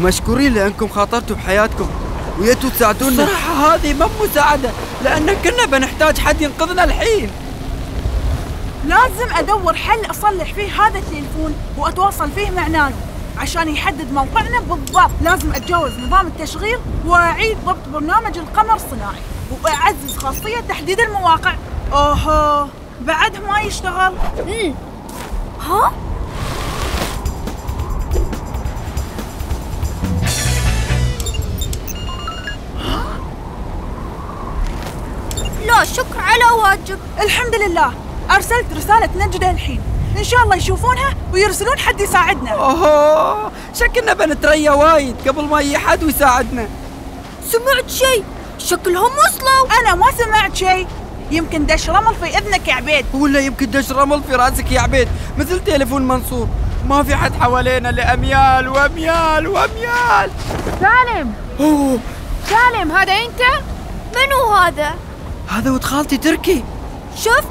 ومشكورين لأنكم خاطرتوا بحياتكم ويتوا تساعدونا صراحة هذه ما مساعدة لأن كنا بنحتاج حد ينقذنا الحين. لازم أدور حل أصلح فيه هذا التليفون وأتواصل فيه مع نانو عشان يحدد موقعنا بالضبط. لازم أتجاوز نظام التشغيل وأعيد ضبط برنامج القمر الصناعي وأعزز خاصية تحديد المواقع. أوهو بعد ما يشتغل. ها؟ واجب الحمد لله. أرسلت رسالة نجدة الحين. إن شاء الله يشوفونها ويرسلون حد يساعدنا. أوه شكلنا بنتريا وايد قبل ما يجي حد ويساعدنا. سمعت شيء؟ شكلهم وصلوا. أنا ما سمعت شيء. يمكن دش رمل في إذنك يا عبيد. ولا يمكن دش رمل في رأسك يا عبيد. مثل تليفون منصور. ما في حد حوالينا لأميال وأميال وأميال. سالم. أوه. سالم هذا أنت؟ منو هذا؟ هذا ولد خالتي تركي. شوف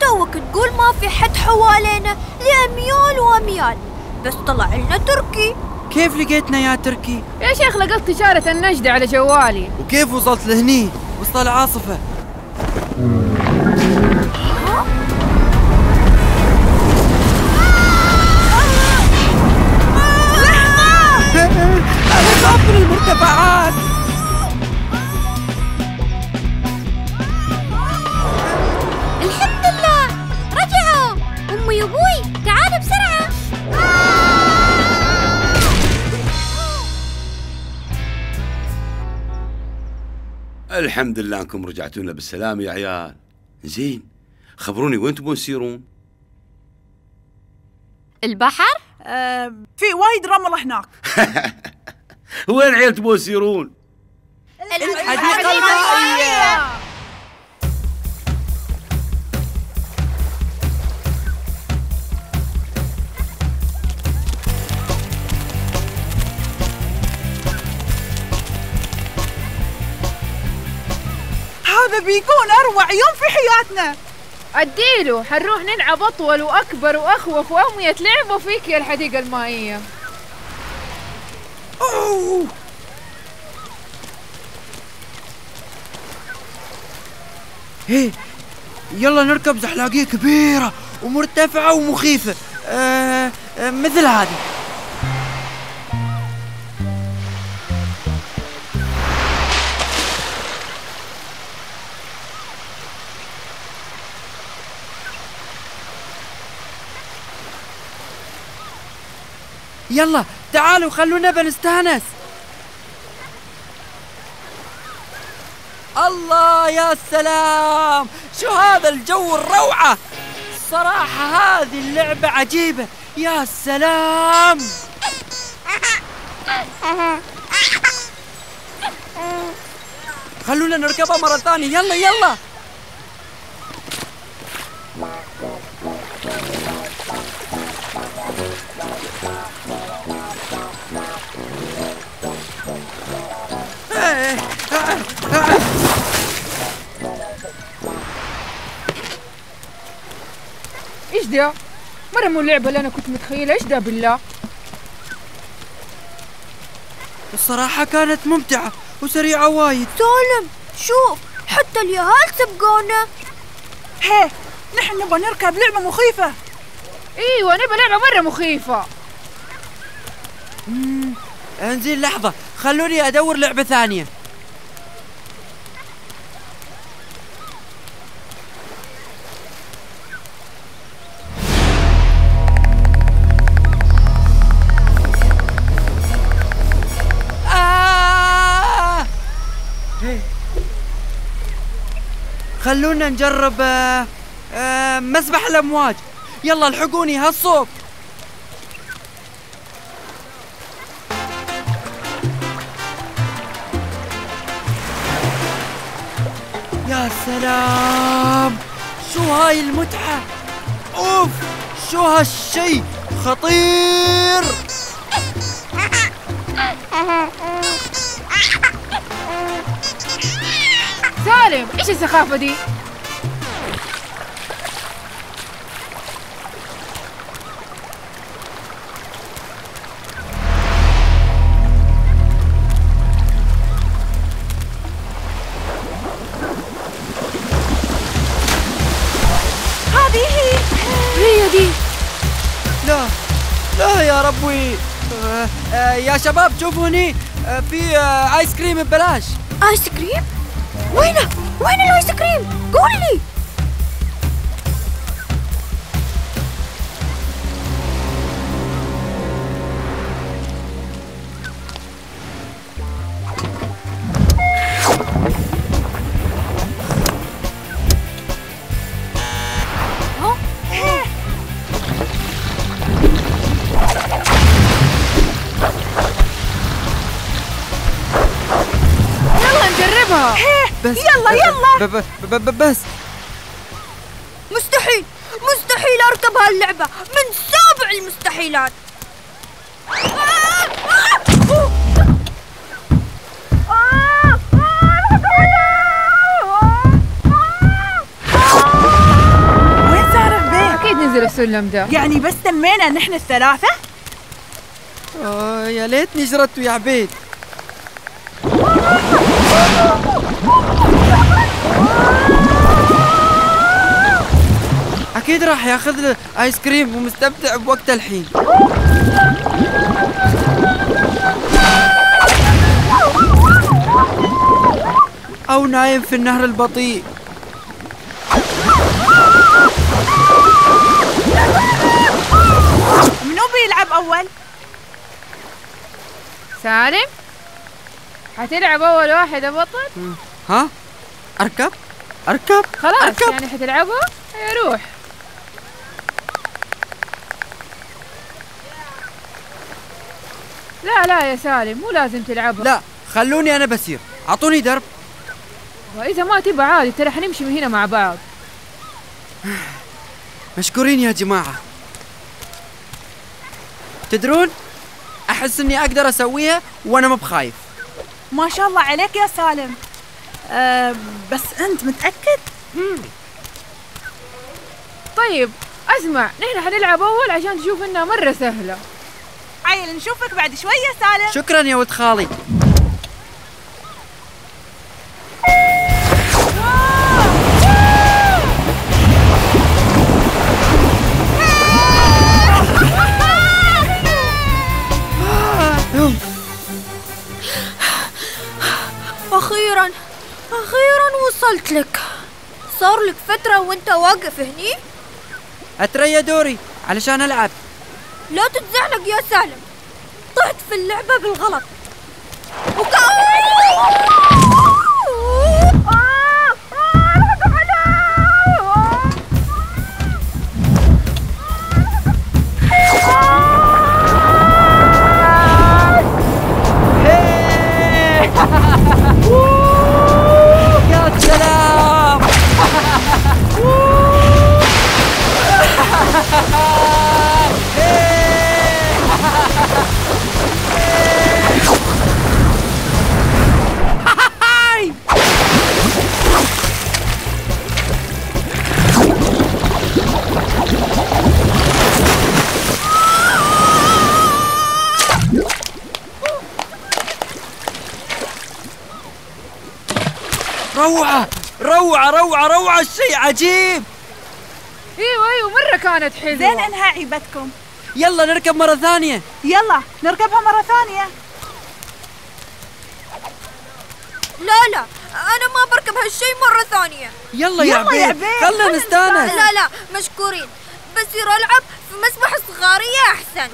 توك تقول ما في حد حوالينا لأميال وأميال بس طلع لنا تركي. كيف لقيتنا يا تركي؟ يا شيخ لقيت إشارة النجدة على جوالي. وكيف وصلت لهني؟ وسط العاصفة الحمد لله انكم رجعتوا لنا بالسلامه يا عيال. زين خبروني وين تبون تسيرون؟ البحر؟ أه في وايد رمل هناك. وين عيال تبون تسيرون؟ الحديقة المائية هذا بيكون أروع يوم في حياتنا. أديله حنروح نلعب أطول وأكبر وأخوف وامية لعبوا فيك يا الحديقة المائية. أوه. هي يلا نركب زحلاقية كبيرة ومرتفعة ومخيفة. آه آه مثل هذه. يلا تعالوا خلونا بنستانس الله يا سلام. شو هذا الجو الروعة؟ صراحة هذه اللعبة عجيبة. يا سلام. خلونا نركبها مرة ثانية. يلا يلا. إيش ده؟ مرة مو اللعبة اللي أنا كنت متخيلة إيش ده بالله؟ الصراحة كانت ممتعة وسريعة وايد. سالم شوف حتى اليهال سبقونا. هيه نحن نبغى نركب لعبة مخيفة. إيوه نبى لعبة مرة مخيفة. انزين لحظة. خلوني أدور لعبة ثانية. خلونا نجرب آه، آه، مسبح الأمواج. يلا الحقوني هالصوب. يا سلام شو هاي المتعة أوف شو هالشي؟ خطير. سالم إيش السخافة دي؟ هذه هي. هي دي. لا لا يا ربي. يا شباب شوفوا هني آه في آه آيس كريم ببلاش. آيس كريم؟ وينه وين الايس كريم قول بس. يلا، يلا. بس. مستحيل مستحيل أركب هاللعبة. من سابع المستحيلات. وين سالم بيه أكيد ننزل السلم ده يعني بس تمينا نحن الثلاثة؟ آه يا ليتني جرت يا عبيد. أكيد راح ياخذ له آيس كريم ومستمتع بوقته الحين. أو نايم في النهر البطيء. منو بيلعب أول؟ سالم؟ حتلعب أول واحد يا بطل؟ ها؟ أركب؟ أركب؟ خلاص أركب. يعني حتلعبها روح لا لا يا سالم مو لازم تلعبها لا خلوني أنا بسير. أعطوني درب. واذا ما تبى عادي ترى حنمشي من هنا مع بعض. مشكورين يا جماعة. تدرون؟ أحس إني أقدر أسويها وأنا ما بخايف. ما شاء الله عليك يا سالم. أه بس أنت متأكد؟ طيب أسمع نحن حنلعب أول عشان تشوف إنها مرة سهلة. عيل نشوفك بعد شوي يا سالم. شكرا يا ولد خالي. أخيرا. أخيرا وصلت لك. صار لك فترة وأنت واقف هني؟ أتريا دوري علشان ألعب. لا تتزعلق يا سالم. طحت في اللعبة بالغلط. وك... روعة روعة روعة روعة الشيء عجيب. إيوه إيوه مرة كانت حلوة. زين انهى عيبتكم. يلا نركب مرة ثانية. يلا نركبها مرة ثانية. لا لا أنا ما بركب هالشي مرة ثانية. يلا يا يلا يا عبيد عبيد، خلنا نستانس. لا لا مشكورين. بصير ألعب في مسبح صغارية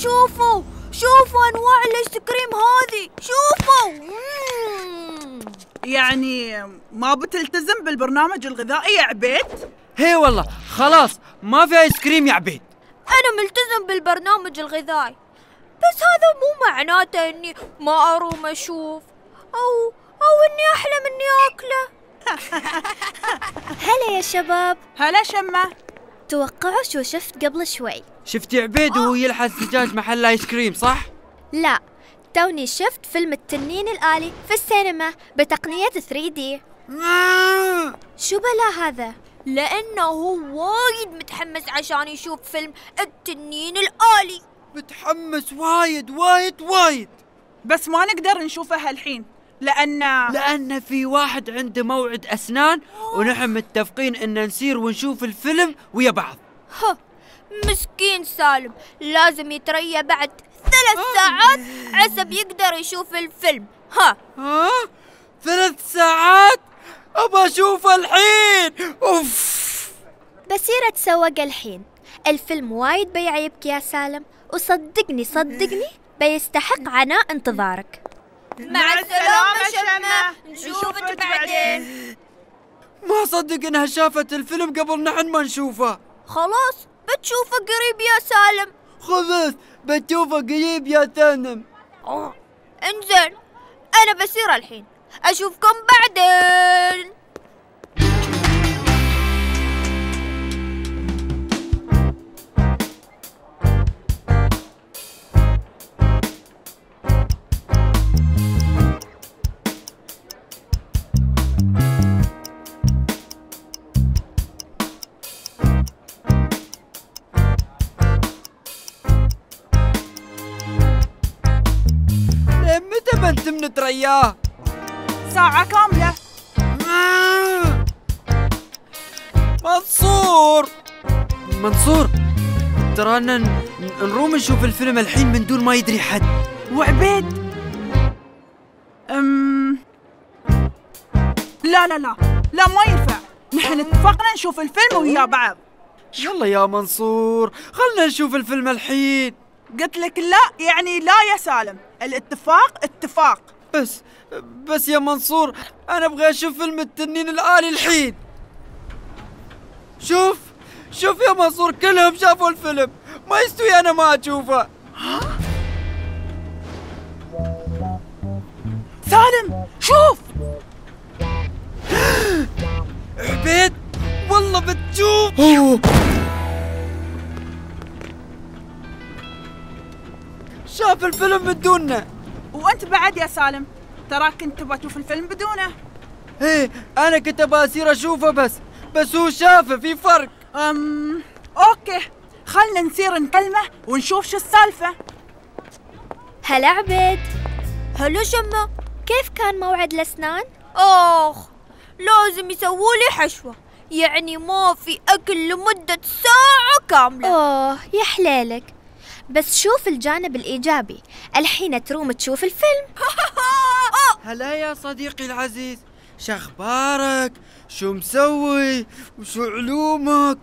舒服。أحسن الله الآيس كريم هذه. شوفوا. مم. يعني ما بتلتزم بالبرنامج الغذائي يا عبيد؟ هي والله خلاص ما في آيس كريم يا عبيد. أنا ملتزم بالبرنامج الغذائي. بس هذا مو معناته إني ما أروم أشوف أو أو إني أحلم إني أكله. هلا يا شباب. هلا شمة. توقعوا شو شفت قبل شوي؟ شفتي عبيد وهو يلحس زجاج محل آيس كريم صح؟ لا توني شفت فيلم التنين الآلي في السينما بتقنية 3D شو بلا هذا؟ لأنه هو وايد متحمس عشان يشوف فيلم التنين الآلي. متحمس وايد وايد وايد. بس ما نقدر نشوفه هالحين. لأن لأن في واحد عنده موعد أسنان ونحن متفقين إن نسير ونشوف الفيلم ويا بعض. ها مسكين سالم. لازم يتريى بعد ثلاث ساعات عسب يقدر يشوف الفيلم. ها. ها؟ ثلاث ساعات؟ أبى أشوفه الحين. أوف. بصير أتسوق الحين. الفيلم وايد بيعيبك يا سالم. وصدقني صدقني بيستحق عناء انتظارك. مع السلامة شمة. نشوفك بعدين. ما أصدق إنها شافت الفيلم قبل نحن ما نشوفه. خلاص بتشوفه قريب يا سالم. خلاص بتشوفه قريب يا تنم انزين أنا بسير الحين. أشوفكم بعدين. نترياه؟ ساعة كاملة. منصور. منصور ترانا نروم نشوف الفيلم الحين من دون ما يدري حد. وعبيد. أم... لا لا لا لا ما ينفع. نحن اتفقنا نشوف الفيلم ويا بعض. يلا يا منصور خلنا نشوف الفيلم الحين. قلت لك لا يعني لا يا سالم. الاتفاق اتفاق. بس بس يا منصور أنا أبغى أشوف فيلم التنين الآلي الحين. شوف شوف يا منصور كلهم شافوا الفيلم. ما يستوي أنا ما أشوفه. سالم شوف. عبيد والله بتشوف. شاف الفيلم بدوننا وانت بعد يا سالم. تراك كنت تبغى تشوف الفيلم بدونه. إيه أنا كنت أبغى أصير أشوفه بس بس هو شافه في فرق. أم... أوكي خلنا نصير نكلمه ونشوف شو السالفة. هلا عبيد. هلا شمة كيف كان موعد الأسنان؟ اخ لازم يسووا لي حشوة. يعني ما في أكل لمدة ساعة كاملة. أوه يا حليلك بس شوف الجانب الإيجابي. الحين تروم تشوف الفيلم. هلا يا صديقي العزيز. شخبارك؟ شو مسوي؟ وشو علومك؟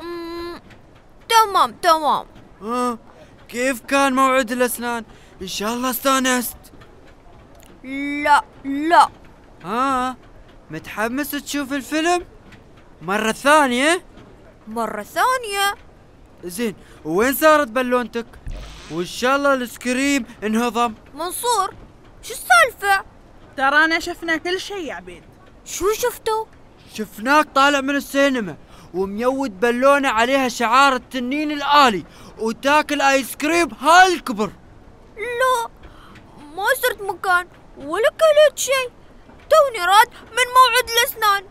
أمم، تمام تمام. كيف كان موعد الأسنان؟ إن شاء الله استانست. لا لا. ها؟ متحمس تشوف الفيلم؟ مرة ثانية؟ مرة ثانية. زين وين صارت بالونتك؟ وإن شاء الله السكريم انهضم. منصور شو السالفة؟ ترانا شفنا كل شيء يا عبيد. شو شفتوا؟ شفناك طالع من السينما وميود بالونة عليها شعار التنين الآلي وتاكل آيس كريم هالكبر. لا ما صرت مكان ولا كلت شيء. توني راد من موعد الأسنان.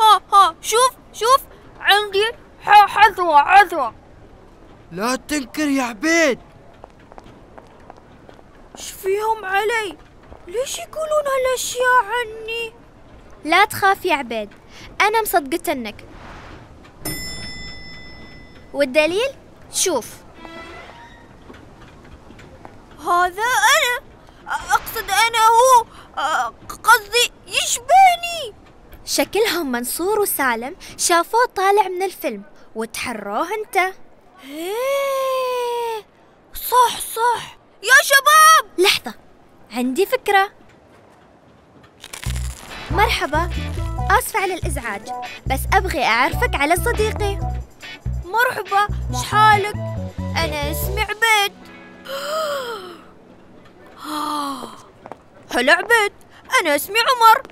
ها ها شوف شوف عندي ح- حذوة حذوة. لا تنكر يا عبيد. إيش فيهم علي؟ ليش يقولون هالأشياء عني؟ لا تخاف يا عبيد أنا مصدقتنك والدليل؟ شوف. هذا أنا. أقصد أنا هو. قصدي يشبهني. شكلهم منصور وسالم شافوه طالع من الفيلم وتحروه أنت. إيه. صح صح. يا شباب! لحظة. عندي فكرة. مرحبا. آسفة على الإزعاج. بس أبغي أعرفك على صديقي. مرحبا. شحالك أنا اسمي عبيد. هلا عبيد. أنا اسمي عمر.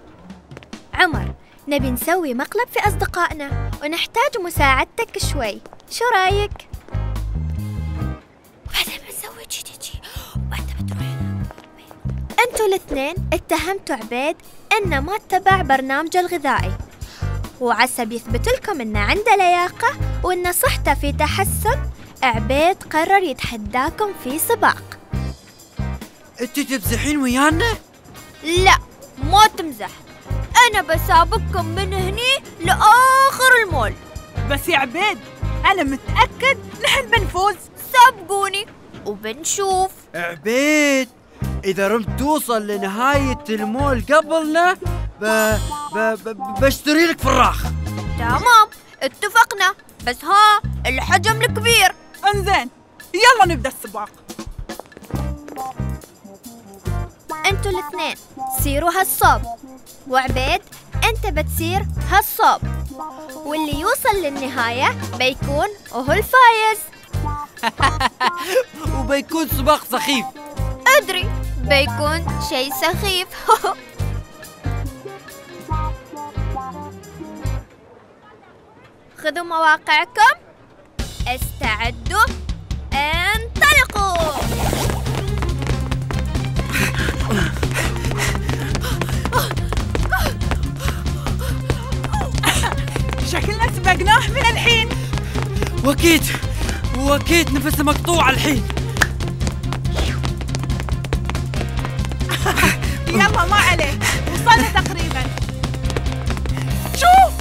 عمر نبي نسوي مقلب في أصدقائنا ونحتاج مساعدتك شوي. شو رأيك؟ وبعدين بنسوي؟ جي جي جي. وأنت بتروح. أنتوا الاثنين اتهمتوا عبيد إنه ما اتبع برنامجه الغذائي. وعسى يثبت لكم إنه عنده لياقة وإن صحته في تحسن عبيد قرر يتحداكم في سباق. أنت تمزحين ويانا؟ لا ما تمزح. أنا بسابقكم من هني لآخر المول. بس يا عبيد أنا متأكد نحن بنفوز. سابقوني وبنشوف. عبيد إذا رمت توصل لنهاية المول قبلنا ب... ب... ب... بشتري لك فراخ. تمام اتفقنا. بس ها الحجم الكبير. انزين يلا نبدأ السباق. أنتوا الاثنين سيروا هالصوب. وعبيد انت بتسير هالصوب. واللي يوصل للنهاية بيكون هو الفايز. وبيكون سباق سخيف. أدري بيكون شيء سخيف. خذوا مواقعكم. استعدوا. انطلقوا. شكلنا سبقناه من الحين. واكيد واكيد نفسه مقطوع الحين. يلا ما عليك. وصلنا تقريبا. شوف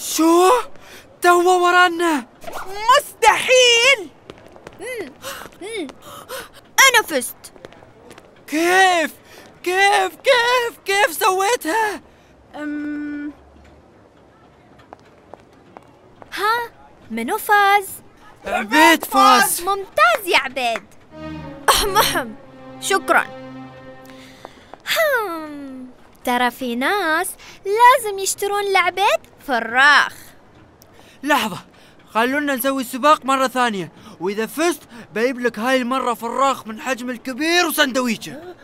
شو؟ توا ورانا. مستحيل. أنا فزت. كيف؟ كيف؟ كيف؟ كيف سويتها؟ أم... ها؟ منو فاز؟ عبيد فاز. ممتاز يا عبيد. أحمحم شكرا. هم. ترى في ناس لازم يشترون لعبيد فراخ. لحظة. خلونا نسوي السباق مرة ثانية. وإذا فزت بجيب لك هاي المرة فراخ من حجم الكبير وسندويشة.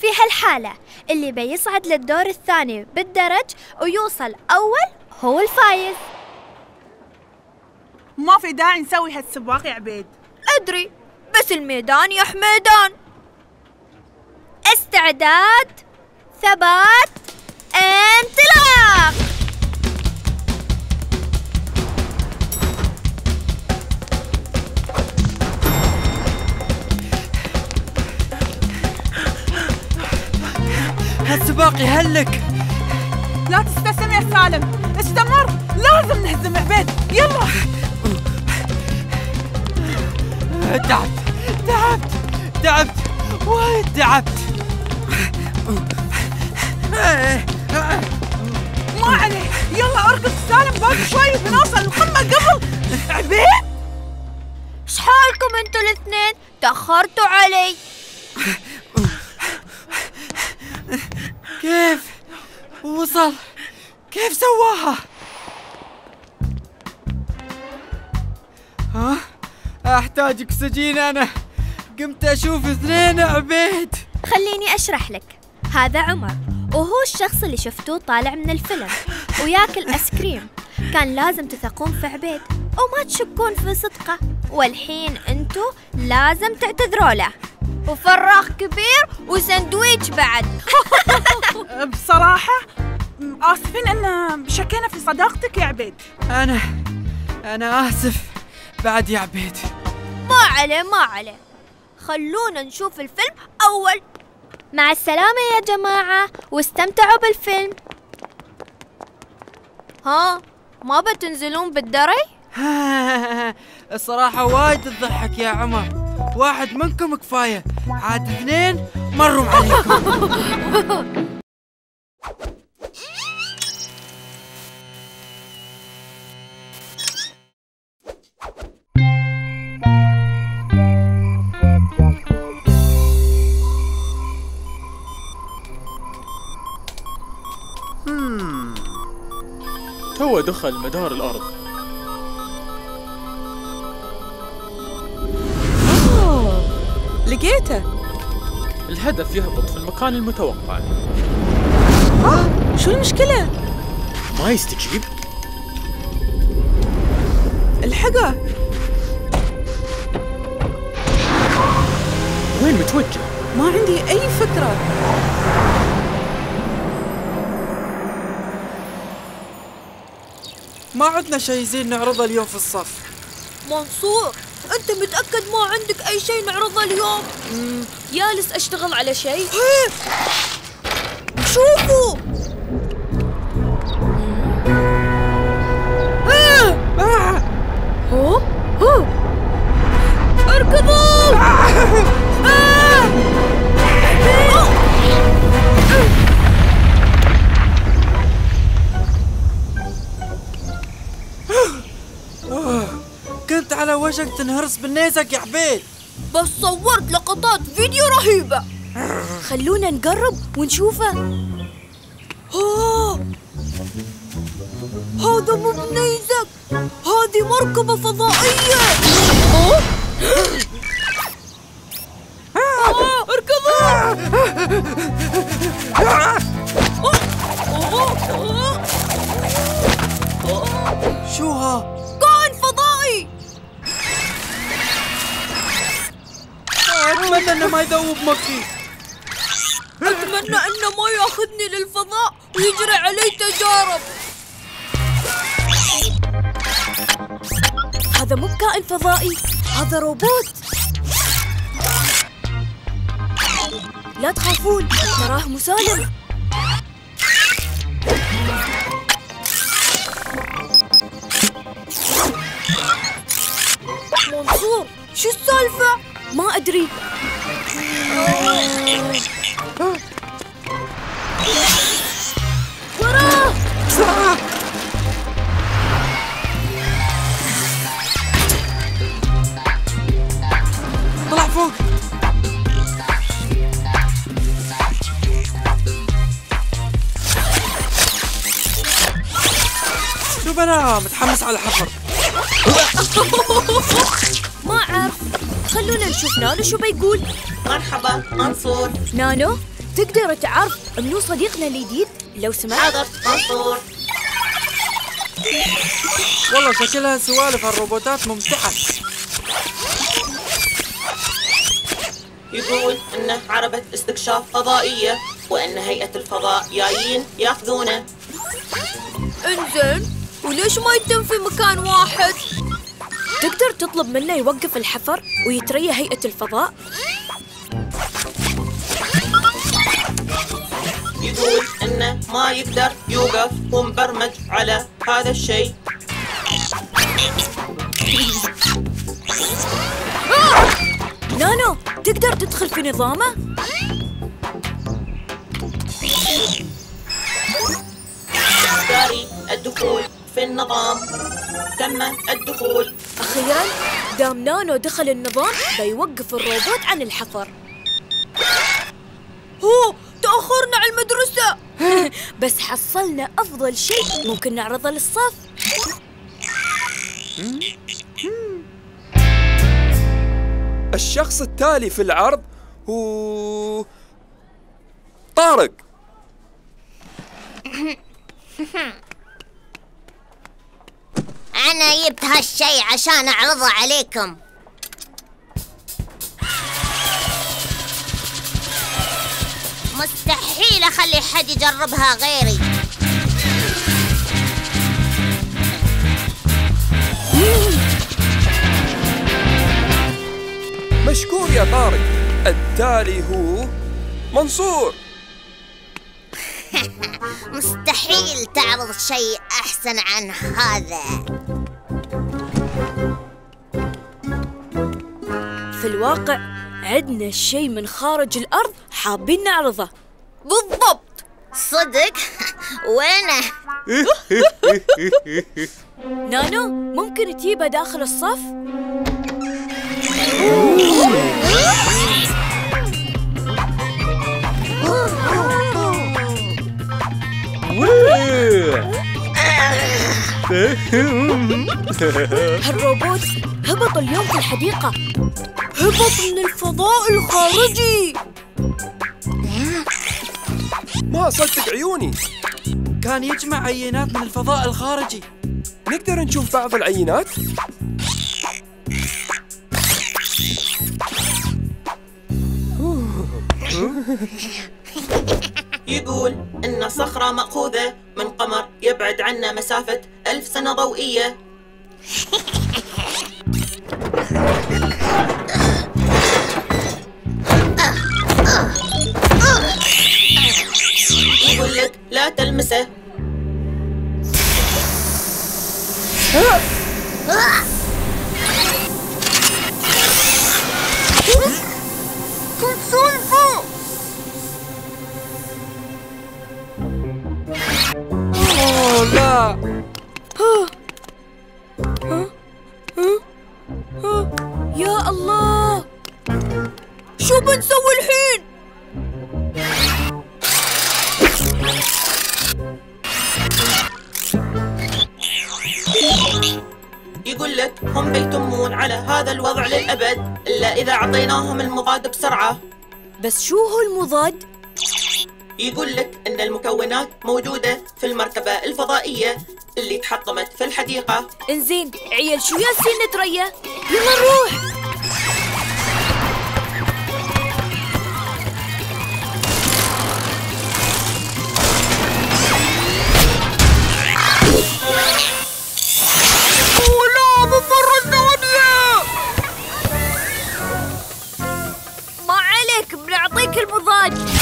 في هالحالة اللي بيصعد للدور الثاني بالدرج ويوصل أول هو الفايز. ما في داعي نسوي هالسباق يا عبيد. أدري بس الميدان يا حميدان استعداد ثبات انطلاق. هالسباق يهلك. لا تستسلم يا سالم. استمر. لازم نهزم عبيد. يلا. تعبت. تعبت. تعبت. وايد تعبت. ما عليك. يلا اركض سالم باقي شوي بنوصل القمة قبل. عبيد. شحالكم أنتوا الاثنين؟ تأخرتوا علي. كيف؟ وصل. كيف سواها؟ ها؟ احتاج اكسجين أنا. قمت أشوف اثنين عبيد. خليني أشرح لك. هذا عمر وهو الشخص اللي شفتوه طالع من الفيلم وياكل آيس كريم. كان لازم تثقون في عبيد وما تشكون في صدقه. والحين انتو لازم تعتذروا له. وفراخ كبير وسندويتش بعد. بصراحة آسفين أن شكينا في صداقتك يا عبيد. أنا أنا آسف. بعد يا عبيد. ما عليه ما عليه. خلونا نشوف الفيلم أول. مع السلامة يا جماعة واستمتعوا بالفيلم. ها ما بتنزلون بالدري؟ الصراحة وايد تضحك يا عمر. واحد منكم كفاية. عاد اثنين مروا عليكم. دخل مدار الأرض. لقيته. الهدف يهبط في المكان المتوقع. شو المشكلة؟ ما يستجيب. الحقه. وين متوجه؟ ما عندي أي فكرة. ما عندنا شيء زين نعرضه اليوم في الصف. منصور! أنت متأكد ما عندك أي شيء نعرضه اليوم؟ يالس أشتغل على شيء. شوفوا! أركضوا! كنت على وشك تنهرس بالنيزك يا عبيد بس صورت لقطات فيديو رهيبة خلونا نقرب ونشوفه آه! هذا مو بنيزك هذه مركبة فضائية آه! آه! اركضوا! شو ها؟ انه ما يذوب مخي أتمنى إنه ما يأخذني للفضاء ويجري علي تجارب. هذا مو كائن فضائي هذا روبوت. لا تخافون تراه مسالم. منصور شو السالفة؟ ما أدري. وراه بسرعة طلع فوق شوف أنا متحمس على الحفر خلونا نشوف نانو شو بيقول. مرحبا منصور. نانو تقدر تعرف منو صديقنا الجديد؟ لو سمحت. حاضر منصور. والله شكلها سوالف الروبوتات ممتعة يقول انه عربة استكشاف فضائية وإن هيئة الفضاء جايين ياخذونه. انزين وليش ما يتم في مكان واحد؟ تقدر تطلب منه يوقف الحفر ويتريى هيئة الفضاء؟ يقول إنه ما يقدر يوقف هو مبرمج على هذا الشيء. نانو تقدر تدخل في نظامه؟ جاري الدخول في النظام. تم الدخول. أخيرا دام نانو دخل النظام بيوقف الروبوت عن الحفر. هو تأخرنا على المدرسة. بس حصلنا أفضل شيء. ممكن نعرضه للصف. الشخص التالي في العرض هو طارق. أنا جبت هالشي عشان أعرضه عليكم. مستحيل أخلي حد يجربها غيري. مشكور يا طارق. التالي هو منصور. مستحيل تعرض شيء أحسن عن هذا. في الواقع عندنا شيء من خارج الأرض حابين نعرضه. بالضبط! صدق؟ وينه؟ نانو ممكن تجيبه داخل الصف؟ هالروبوت هبط اليوم في الحديقة. هبط من الفضاء الخارجي. ما صدق عيوني. كان يجمع عينات من الفضاء الخارجي. نقدر نشوف بعض العينات؟ يقول إن صخرة مأخوذة من قمر يبعد عنا مسافة ألف سنة ضوئية. يقول لك لا تلمسه. لا يا الله. شو بنسوي الحين؟ يقول لك هم بيتمون على هذا الوضع للأبد إلا إذا أعطيناهم المضاد بسرعة. بس شو هو المضاد؟ يقول لك إن المكونات موجودة في المركبة الفضائية اللي تحطمت في الحديقة. إنزين عيال شو ياسين نتريا يلا نروح. لا مفر الثانية ما عليك بنعطيك المضاد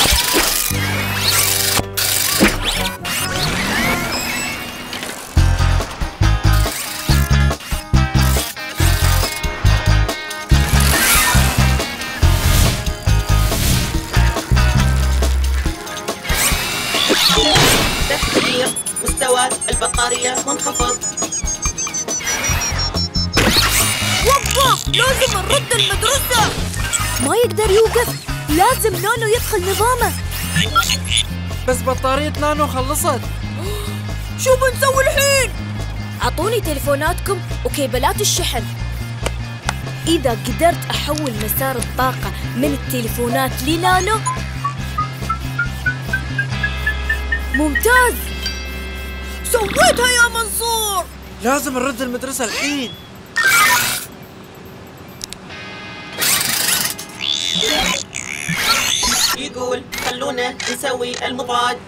البطارية منخفض وقف لازم نرد المدرسة. ما يقدر يوقف. لازم نونو يدخل نظامه. بس بطارية نانو خلصت. شو بنسوي الحين؟ أعطوني تليفوناتكم وكيبلات الشحن. إذا قدرت أحول مسار الطاقة من التليفونات لنانو. ممتاز. سويتها يا منصور! لازم نرد المدرسة الحين. يقول خلونا نسوي المضاد.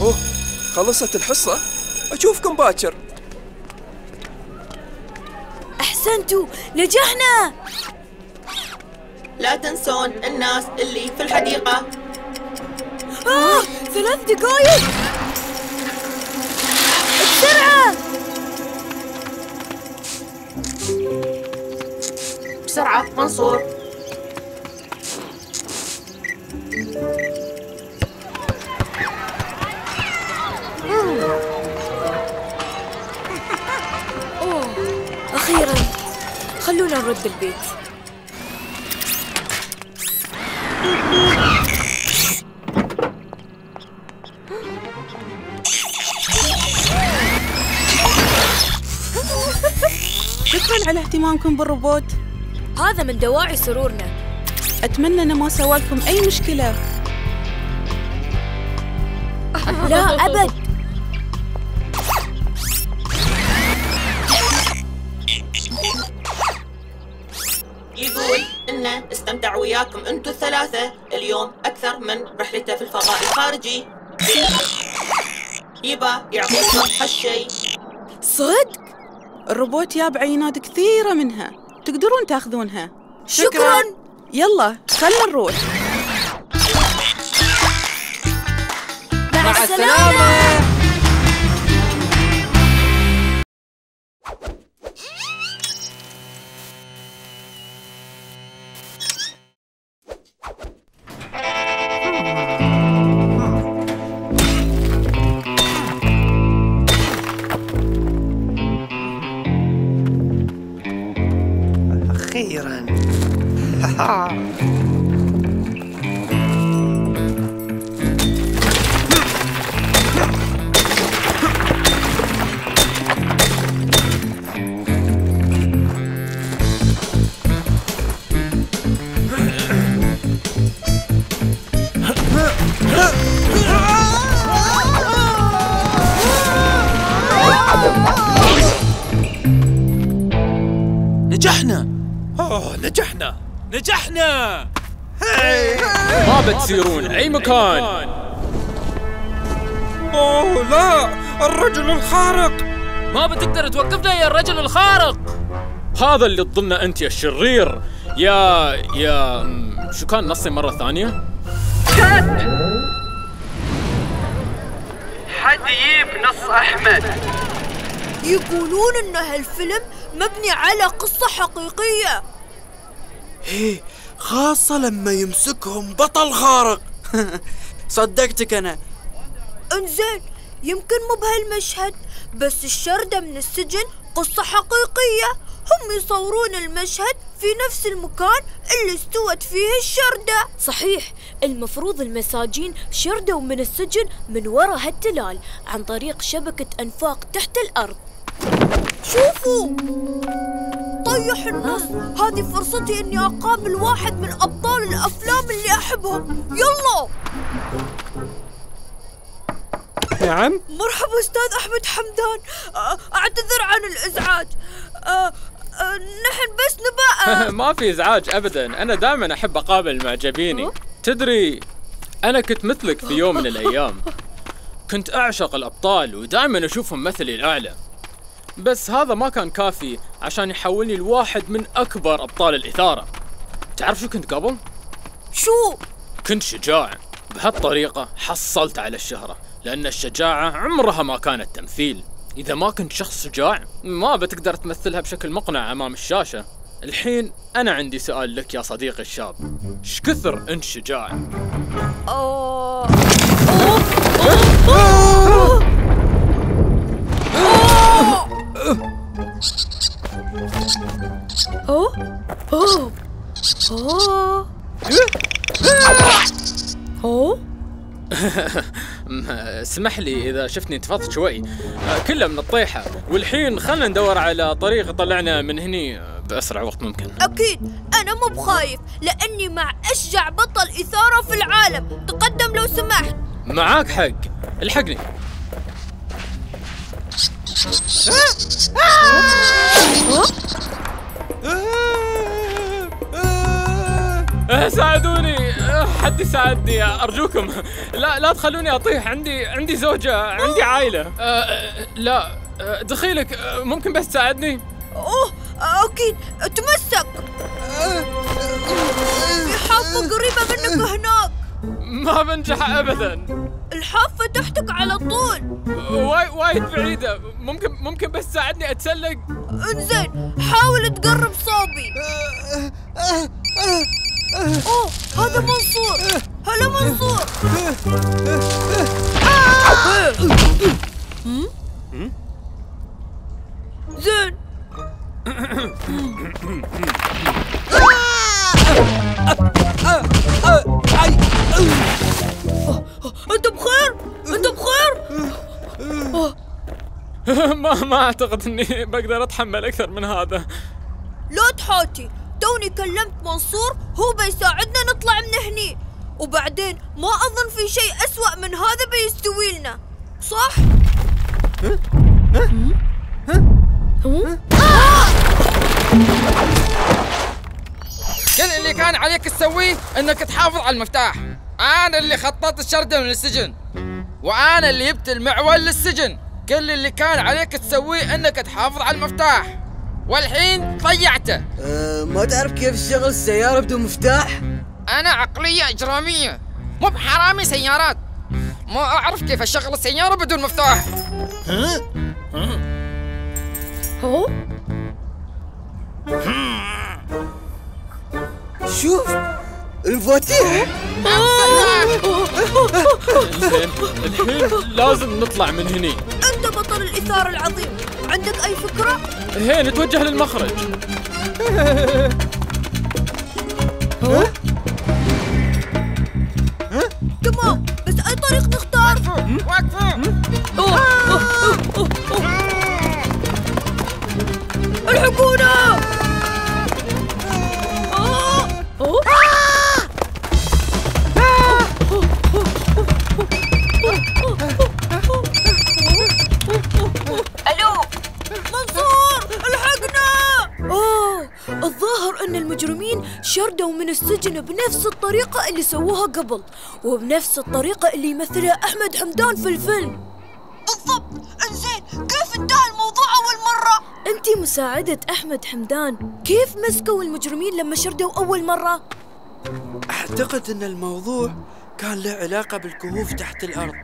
أوه خلصت الحصة؟ أشوفكم باكر. أحسنتوا نجحنا. لا تنسون الناس اللي في الحديقة. آه ثلاث دقايق. بسرعة. بسرعة منصور. أخيرا خلونا نرد البيت. شكرا على اهتمامكم بالروبوت. هذا من دواعي سرورنا. أتمنى أنه ما سوالكم أي مشكلة. لا أبد. يقول إنه استمتع وياكم أنتوا الثلاثة. اليوم أكثر من رحلته في الفضاء الخارجي. يبا يعطيكم هالشي صدق؟ الروبوت جاب عينات كثيرة منها. تقدرون تاخذونها. شكراً. يلا خلنا نروح. مع السلامة. هذا اللي تظنه أنت يا الشرير يا يا شو كان نصي مرة ثانية؟ حد يجيب نص أحمد. يقولون إن هالفيلم مبني على قصة حقيقية. إيه خاصة لما يمسكهم بطل خارق صدقتك أنا. انزين يمكن مو بهالمشهد بس الشردة من السجن قصة حقيقية. هم يصورون المشهد في نفس المكان اللي استوت فيه الشردة. صحيح المفروض المساجين شردوا من السجن من وراء هالتلال عن طريق شبكة أنفاق تحت الأرض. شوفوا! طيح النص هذه فرصتي إني أقابل واحد من أبطال الأفلام اللي أحبهم. يلا! نعم؟ مرحبا أستاذ أحمد حمدان. أعتذر عن الإزعاج. نحن بس نبى ما في إزعاج ابدا. أنا دائما أحب أقابل المعجبيني. تدري أنا كنت مثلك في يوم من الأيام. كنت أعشق الأبطال ودائما أشوفهم مثلي الأعلى. بس هذا ما كان كافي عشان يحولني لواحد من أكبر أبطال الإثارة. تعرف شو كنت قبل؟ شو؟ كنت شجاع. بهالطريقة حصلت على الشهرة لأن الشجاعة عمرها ما كانت تمثيل. إذا ما كنت شخص شجاع ما بتقدر تمثلها بشكل مقنع أمام الشاشة. الحين أنا عندي سؤال لك يا صديقي الشاب. إيش كثر أنت شجاع؟ أوه أوه أوه. أوه. اسمح لي إذا شفتني انتفضت شوي. آه، كلها من الطيحة. والحين خلنا ندور على طريق يطلعنا من هني. بأسرع وقت ممكن. أكيد. أنا مو بخايف لأني مع أشجع بطل إثارة في العالم. تقدم لو سمحت. معاك حق. الحقني. آه، ساعدوني. آه، حد يساعدني؟ أرجوكم. لا لا تخلوني أطيح. عندي عندي زوجة عندي عائلة. آه، آه، لا دخيلك. ممكن بس تساعدني؟ أوه أكيد تمسك. في حافة قريبة منك هناك. ما بنجح ابدا. الحافة تحتك على طول. واي وايد بعيدة. ممكن ممكن بس تساعدني أتسلق؟ إنزين حاول تقرب صوبي. اوه هذا منصور هلا منصور هم؟ زين انت بخير انت بخير ما ما أعتقد إني بقدر أتحمل أكثر من هذا. لا تحاتي. توني كلمت منصور هو بيساعدنا نطلع من هني. وبعدين ما أظن في شيء أسوأ من هذا بيستوي لنا. صح؟ كل اللي كان عليك تسويه إنك تحافظ على المفتاح. أنا اللي خططت الشردة من السجن. وأنا اللي جبت المعول للسجن. كل اللي كان عليك تسويه إنك تحافظ على المفتاح. والحين ضيعته. أه ما تعرف كيف تشغل السيارة بدون مفتاح؟ أنا عقلية إجرامية. مو بحرامي سيارات. ما أعرف كيف أشغل السيارة بدون مفتاح. هو؟ شوف المفاتيح زين الحين لازم نطلع من هني. أنت بطل الاثارة العظيم. عندك أي فكرة؟ هي نتوجه للمخرج. تمام بس أي طريق نختار؟ أوه، أوه، أوه، أوه، أوه. الحقونا الظاهر أن المجرمين شردوا من السجن بنفس الطريقة اللي سووها قبل وبنفس الطريقة اللي يمثلها أحمد حمدان في الفيلم. بالضبط. إنزين كيف انتهى الموضوع أول مرة؟ انتي مساعدة أحمد حمدان. كيف مسكوا المجرمين لما شردوا أول مرة؟ أعتقد أن الموضوع كان له علاقة بالكهوف تحت الأرض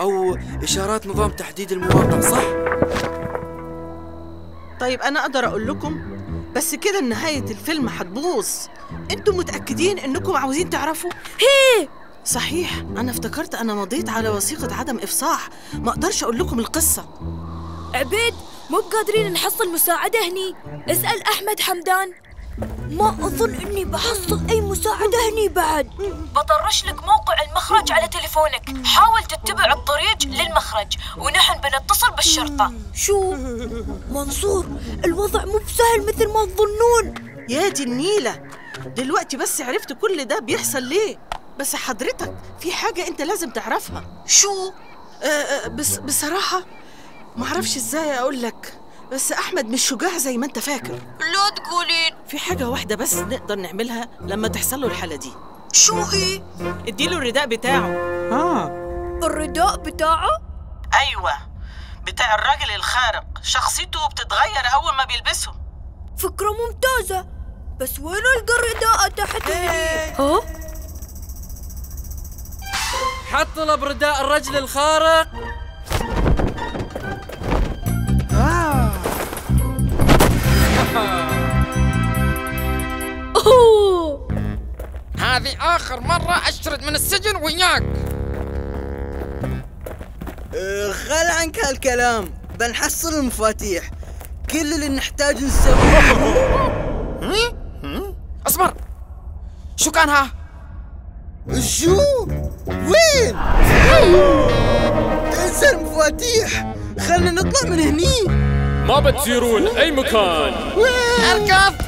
أو إشارات نظام تحديد المواقع صح؟ طيب أنا أقدر أقول لكم بس كده نهاية الفيلم حتبوظ أنتم متأكدين إنكم عاوزين تعرفوا؟ هي! صحيح أنا افتكرت أنا مضيت على وثيقة عدم إفصاح. ما أقدرش أقول لكم القصة. عبيد مو قادرين نحصل مساعدة هني. اسأل أحمد حمدان. ما أظن إني بحصل أي مساعدة هني بعد. بطرش لك موقع المخرج على تليفونك. حاول تتبع الطريق للمخرج ونحن بنتصل بالشرطة. شو؟ منصور الوضع مو بسهل مثل ما تظنون. يا دي النيلة دلوقتي بس عرفت كل ده بيحصل ليه؟ بس حضرتك في حاجة أنت لازم تعرفها. شو؟ آه آه بس بصراحة معرفش إزاي أقول لك بس أحمد مش شجاع زي ما أنت فاكر. لا تقولين في حاجة واحدة بس نقدر نعملها لما تحصل له الحالة دي. شو هي؟ اديله الرداء بتاعه. آه. الرداء بتاعه؟ أيوة بتاع الراجل الخارق. شخصيته بتتغير أول ما بيلبسه. فكرة ممتازة. بس وين ألقى الرداء تحت ها؟ حط له برداء الرجل الخارق. أوه. هذه آخر مرة أشرد من السجن وياك. آه، خل عنك هالكلام. بنحصل المفاتيح. كل اللي نحتاج نسويه. أصبر. شو كان ها؟ شو؟ وين؟ انسى المفاتيح. خلنا نطلع من هني. ما بتسيرون أي مكان. أركض.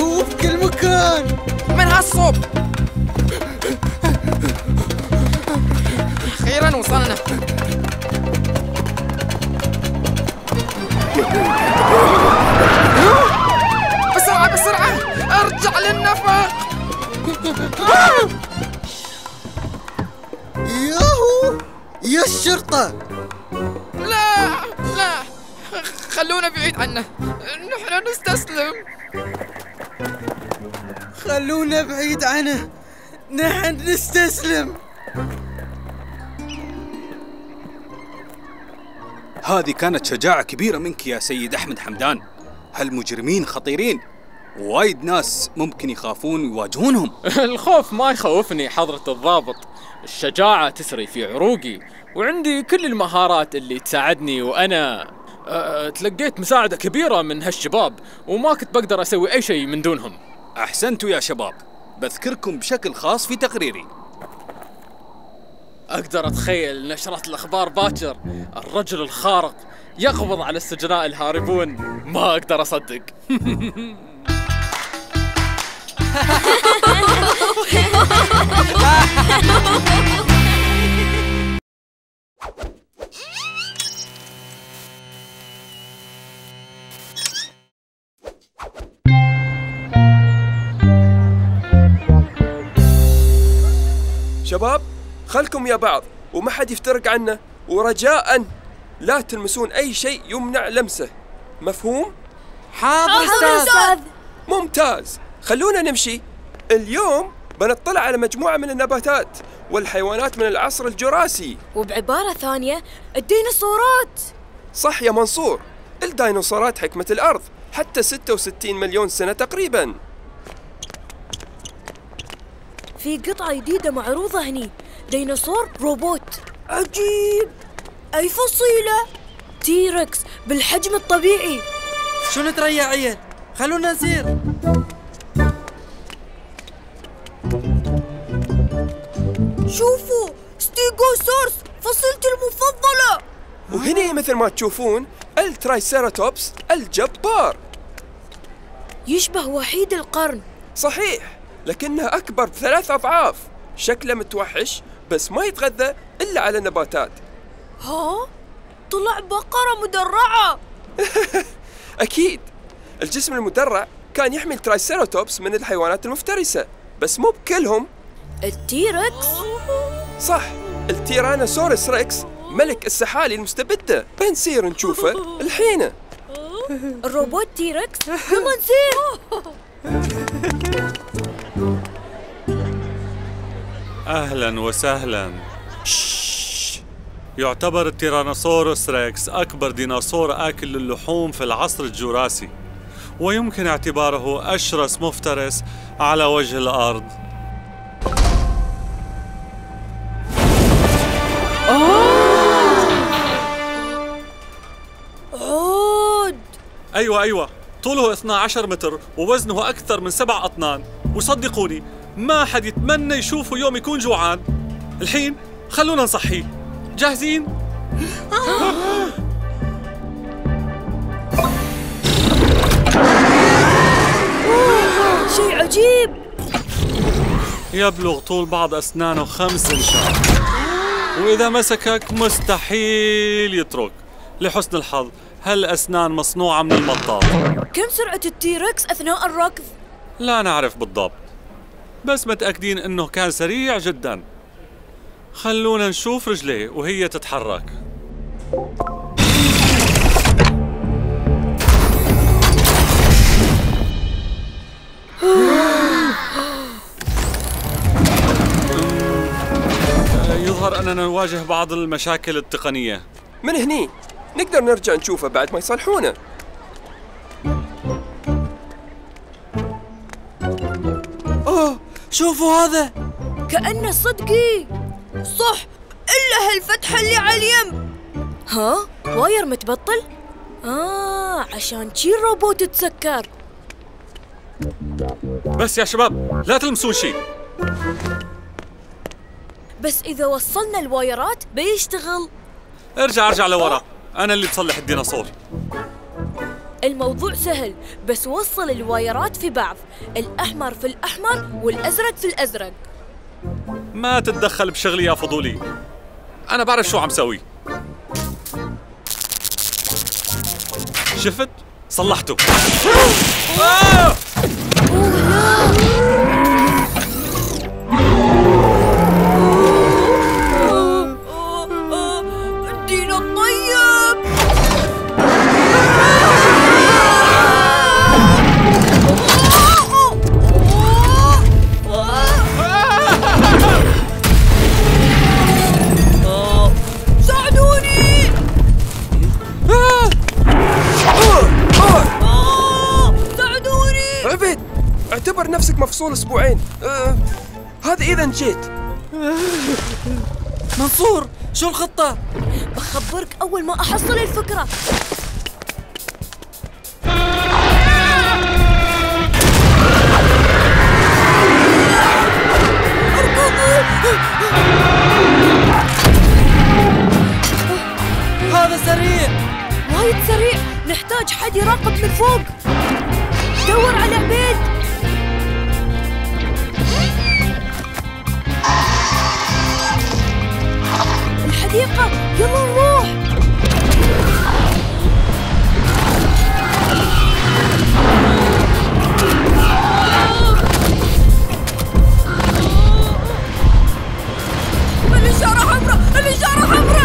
هو في كل مكان. من هالصوب. أخيرا وصلنا. ارجع للنفق ياهو يا الشرطة. لا لا خلونا بعيد عنه نحن نستسلم. خلونا بعيد عنه نحن نستسلم. هذه كانت شجاعة كبيرة منك يا سيد أحمد حمدان. هالمجرمين خطيرين؟ وايد ناس ممكن يخافون يواجهونهم. الخوف ما يخوفني حضرة الضابط. الشجاعة تسري في عروقي وعندي كل المهارات اللي تساعدني وأنا أه تلقيت مساعدة كبيرة من هالشباب وما كنت بقدر أسوي أي شيء من دونهم. أحسنتوا يا شباب. بذكركم بشكل خاص في تقريري. أقدر أتخيل نشرة الأخبار باكر. الرجل الخارق يقبض على السجناء الهاربون. ما أقدر أصدق. شباب خلكم يا بعض وما حد يفترق عنا ورجاء لا تلمسون أي شيء يمنع لمسه. مفهوم؟ حاضر أستاذ. ممتاز. خلونا نمشي. اليوم بنطلع على مجموعة من النباتات والحيوانات من العصر الجراسي. وبعبارة ثانية الديناصورات! صح يا منصور الديناصورات حكمة الأرض حتى 66 مليون سنة تقريبا. في قطعة جديدة معروضة هني ديناصور روبوت. عجيب! أي فصيلة! تي ركس بالحجم الطبيعي. شو نترى يا عيال؟ خلونا نسير. شوفوا ستيغوسورس فصيلتي المفضلة. وهني مثل ما تشوفون الترايسيراتوبس الجبار. يشبه وحيد القرن. صحيح لكنه أكبر بثلاث أضعاف. شكله متوحش بس ما يتغذى إلا على النباتات. ها؟ طلع بقرة مدرعة. أكيد. الجسم المدرع كان يحمي الترايسيراتوبس من الحيوانات المفترسة بس مو بكلهم. التيركس؟ صح التيرانوسورس ريكس ملك السحالي المستبدة. بنصير نشوفه الحين. الروبوت تيركس؟ يلا نسير أهلا وسهلا. يعتبر التيرانوسورس ريكس أكبر ديناصور آكل للحوم في العصر الجوراسي ويمكن اعتباره أشرس مفترس على وجه الأرض. عود. أيوة أيوة. طوله 12 متر ووزنه أكثر من سبع أطنان. وصدقوني ما حد يتمنى يشوفه يوم يكون جوعان. الحين خلونا نصحيه. جاهزين؟ شيء عجيب. يبلغ طول بعض أسنانه خمس إنشاء وإذا مسكك مستحيل يترك. لحسن الحظ هالأسنان مصنوعة من المطاط؟ كم سرعة التيركس أثناء الركض؟ لا نعرف بالضبط. بس متأكدين إنه كان سريع جدا. خلونا نشوف رجليه وهي تتحرك. يظهر أننا نواجه بعض المشاكل التقنية. من هني؟ نقدر نرجع نشوفه بعد ما يصلحونه. أوه شوفوا هذا. كأنه صدقي. صح إلا هالفتحة اللي على اليم. ها؟ واير متبطل؟ آه عشان شي الروبوت تسكر. بس يا شباب لا تلمسون شيء. بس إذا وصلنا الوايرات بيشتغل. ارجع ارجع لورا. أنا اللي بصلح الديناصور. الموضوع سهل بس وصل الوايرات في بعض. الأحمر في الأحمر والأزرق في الأزرق. ما تتدخل بشغلي يا فضولي. أنا بعرف شو عم سوي. شفت؟ صلحته. آه! الطيب ساعدوني. ساعدوني. عبيد اعتبر نفسك مفصول أسبوعين. آه هذا إذا نجيت منصور شو الخطة؟ بخبرك أول ما أحصل الفكرة. هذا سريع. وايد سريع. نحتاج حد يراقب من فوق. دور على عبيد الحديقة يلا نروح. الإشارة حمراء الإشارة حمراء.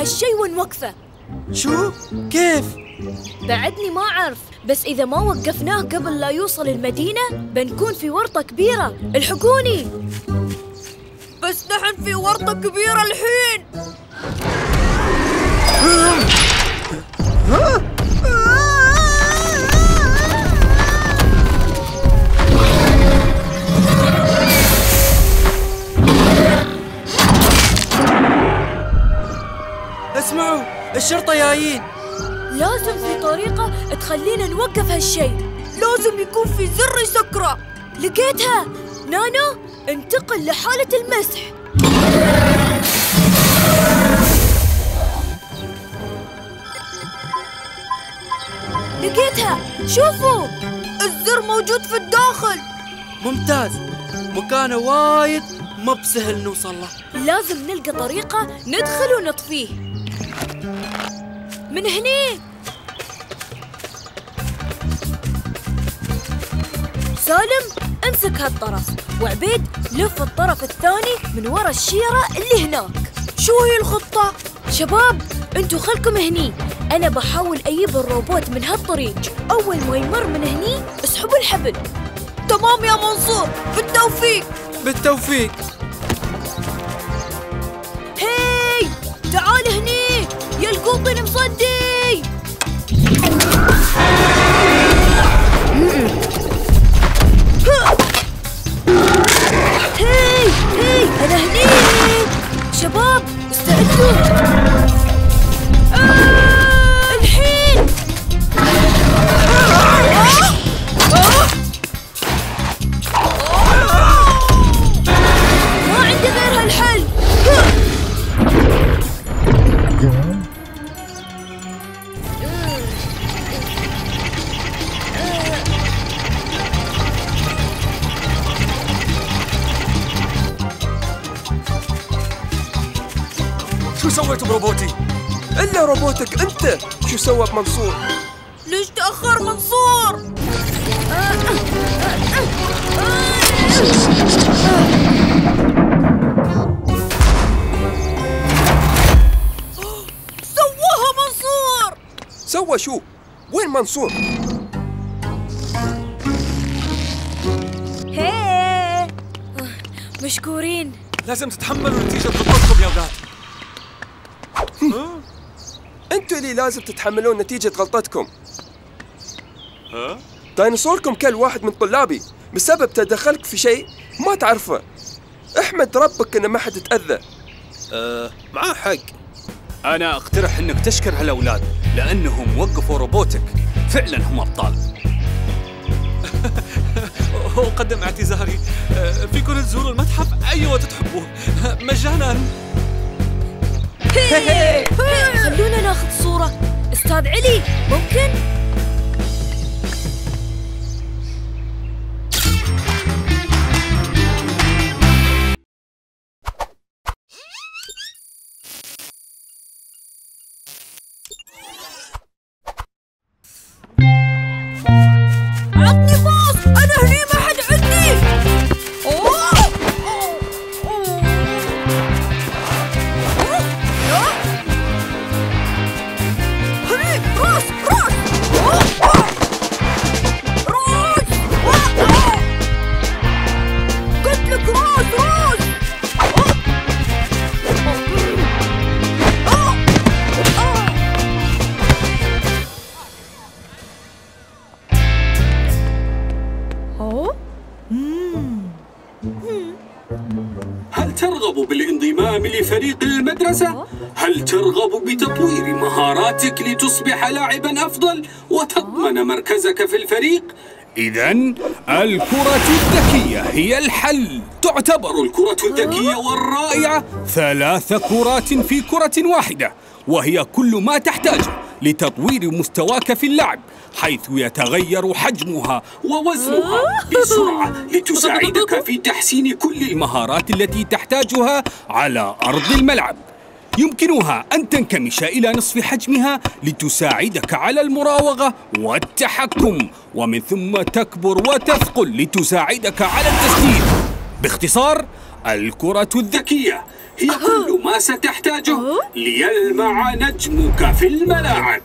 هالشي ونوقفه شو؟ كيف؟ بعدني ما أعرف بس إذا ما وقفناه قبل لا يوصل المدينة بنكون في ورطة كبيرة الحقوني بس نحن في ورطة كبيرة الحين تخلينا نوقف هالشي لازم يكون في زر يسكره لقيتها. نانو انتقل لحالة المسح. لقيتها. شوفوا الزر موجود في الداخل. ممتاز. مكانه وايد ما بسهل نوصل له. لازم نلقى طريقة ندخل ونطفيه. من هني! سالم امسك هالطرف. وعبيد لف الطرف الثاني من ورا الشيرة اللي هناك. شو هي الخطة؟ شباب أنتوا خلكم هني. أنا بحاول أجيب الروبوت من هالطريق. أول ما يمر من هني اسحبوا الحبل. تمام يا منصور بالتوفيق. بالتوفيق. هي تعال هني. يا القوط المصدي شو سوى بمنصور؟ ليش تأخر منصور؟ سواها منصور سوى شو؟ وين منصور؟ هي مشكورين لازم تتحملوا نتيجة غلطتكم يا أولاد لازم تتحملون نتيجة غلطتكم. ها؟ ديناصوركم كل واحد من طلابي. بسبب تدخلك في شيء ما تعرفه. احمد ربك ان ما حد تأذى أه معاه حق. أنا أقترح إنك تشكر هالأولاد لأنهم وقفوا روبوتك. فعلا هم أبطال. أقدم اعتذاري. آه، فيكم تزوروا المتحف؟ أي وقت تحبوه. مجانا. خلونا ناخذ صورة أستاذ علي ممكن؟ إذا الكرة الذكية هي الحل. تعتبر الكرة الذكية والرائعة ثلاث كرات في كرة واحدة وهي كل ما تحتاجه لتطوير مستواك في اللعب حيث يتغير حجمها ووزنها بسرعة لتساعدك في تحسين كل المهارات التي تحتاجها على أرض الملعب. يمكنها أن تنكمش إلى نصف حجمها لتساعدك على المراوغة والتحكم. ومن ثم تكبر وتثقل لتساعدك على التسديد باختصار الكرة الذكية هي كل ما ستحتاجه ليلمع نجمك في الملاعب.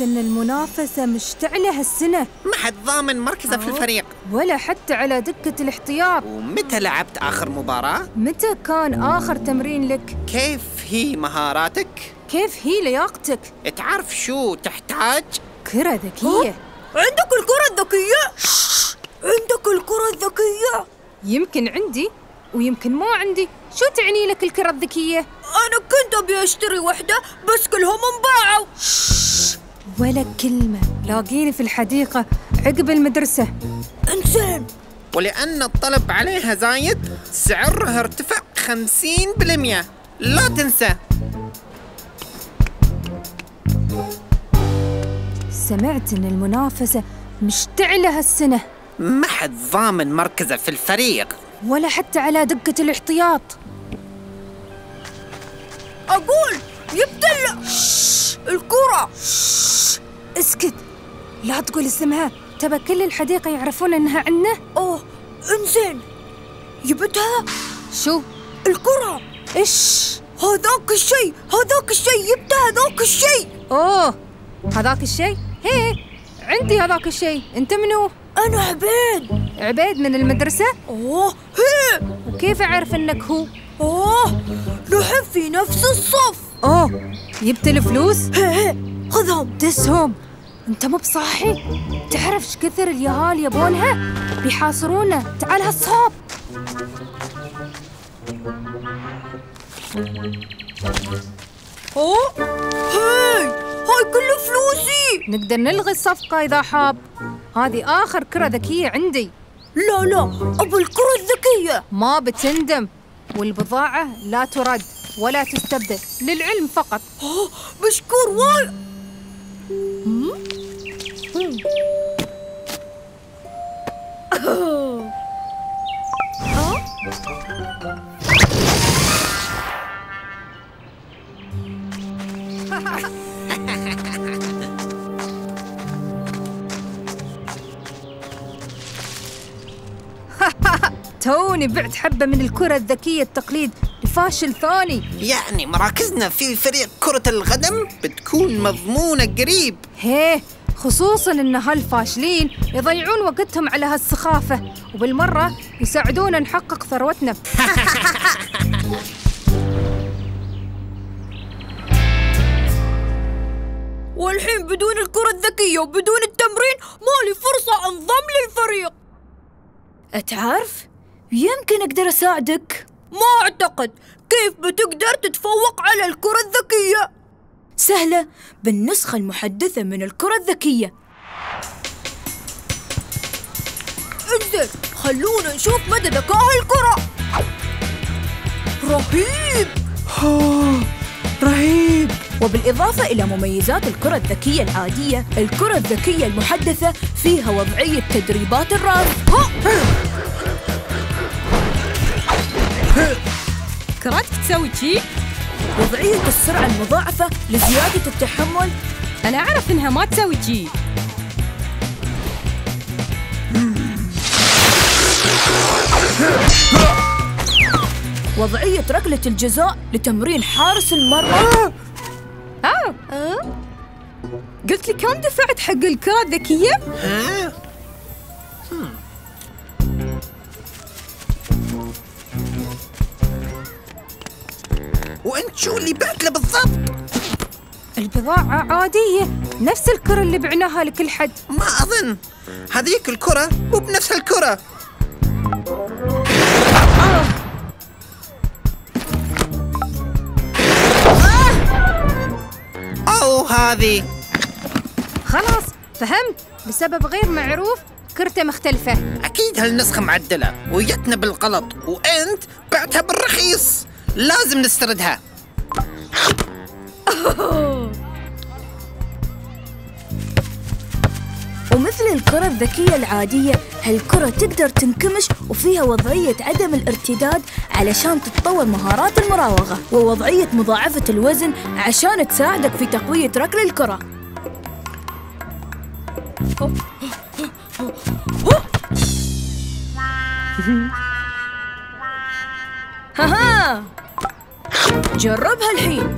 إن المنافسة مشتعلة هالسنة ما حد ضامن مركزة في الفريق ولا حتى على دكة الاحتياط ومتى لعبت آخر مباراة؟ متى كان آخر تمرين لك؟ كيف هي مهاراتك؟ كيف هي لياقتك؟ تعرف شو تحتاج؟ كرة ذكية عندك الكرة الذكية؟ عندك الكرة الذكية؟ يمكن عندي ويمكن ما عندي شو تعني لك الكرة الذكية؟ أنا كنت أبي أشتري وحدة بس كلهم انباعوا ولا كلمة. لاقيني في الحديقة عقب المدرسة. إنسان ولأن الطلب عليها زايد سعرها ارتفع 50% لا تنسى. سمعت إن المنافسة مشتعلة هالسنة. ما حد ضامن مركزه في الفريق. ولا حتى على دقة الاحتياط. أقول ال- الكرة اسكت. لا تقول اسمها. تبى كل الحديقة يعرفون إنها عنا أوه إنزين. جبتها شو؟ الكرة. إيش؟ هذاك الشيء هذاك الشيء جبت هذاك الشيء. أوه هذاك الشيء؟ هي عندي هذاك الشيء. أنت منو؟ أنا عبيد. عبيد من المدرسة؟ أوه هي. وكيف أعرف إنك هو؟ أوه نحن في نفس الصف. أوه جبت الفلوس خذهم. دسهم. أنت مو بصاحي؟ تعرف إيش كثر اليهال يبونها؟ بيحاصرونا تعال هالصوب. أوه هاي هاي كل فلوسي. نقدر نلغي الصفقة إذا حاب. هذه آخر كرة ذكية عندي. لا لا أبو الكرة الذكية. ما بتندم والبضاعة لا ترد. ولا تستبدل للعلم فقط. مشكور واي. توني بعت حبة من الكرة الذكية التقليد. لفاشل ثاني. يعني مراكزنا في فريق كرة القدم بتكون مضمونة قريب. هيه خصوصا إن هالفاشلين يضيعون وقتهم على هالسخافة وبالمرة يساعدونا نحقق ثروتنا. والحين بدون الكرة الذكية وبدون التمرين مالي فرصة أنضم للفريق. أتعرف؟ يمكن أقدر أساعدك؟ ما أعتقد. كيف بتقدر تتفوق على الكرة الذكية؟ سهلة بالنسخة المحدثة من الكرة الذكية. انزل خلونا نشوف مدى ذكاء الكرة. رهيب! رهيب! وبالإضافة إلى مميزات الكرة الذكية العادية الكرة الذكية المحدثة فيها وضعية تدريبات الرأس. كراتك تسوي شي؟ وضعية السرعة المضاعفة لزيادة التحمل أنا أعرف إنها ما تسوي شي وضعية ركلة الجزاء لتمرين حارس المرمى آه. آه. قلت لي كم دفعت حق الكرة الذكية؟ ها؟ شو اللي بعت له بالضبط؟ البضاعة عادية نفس الكرة اللي بعناها لكل حد. ما أظن. هذيك الكرة مو بنفس الكرة. أو هذه. خلاص فهمت. بسبب غير معروف كرته مختلفة. أكيد هالنسخة معدلة وجتنا بالغلط. وأنت بعتها بالرخيص. لازم نستردها. ومثل الكرة الذكية العادية هالكرة تقدر تنكمش وفيها وضعية عدم الارتداد علشان تتطور مهارات المراوغة ووضعية مضاعفة الوزن عشان تساعدك في تقوية ركل الكرة. هاها! جربها الحين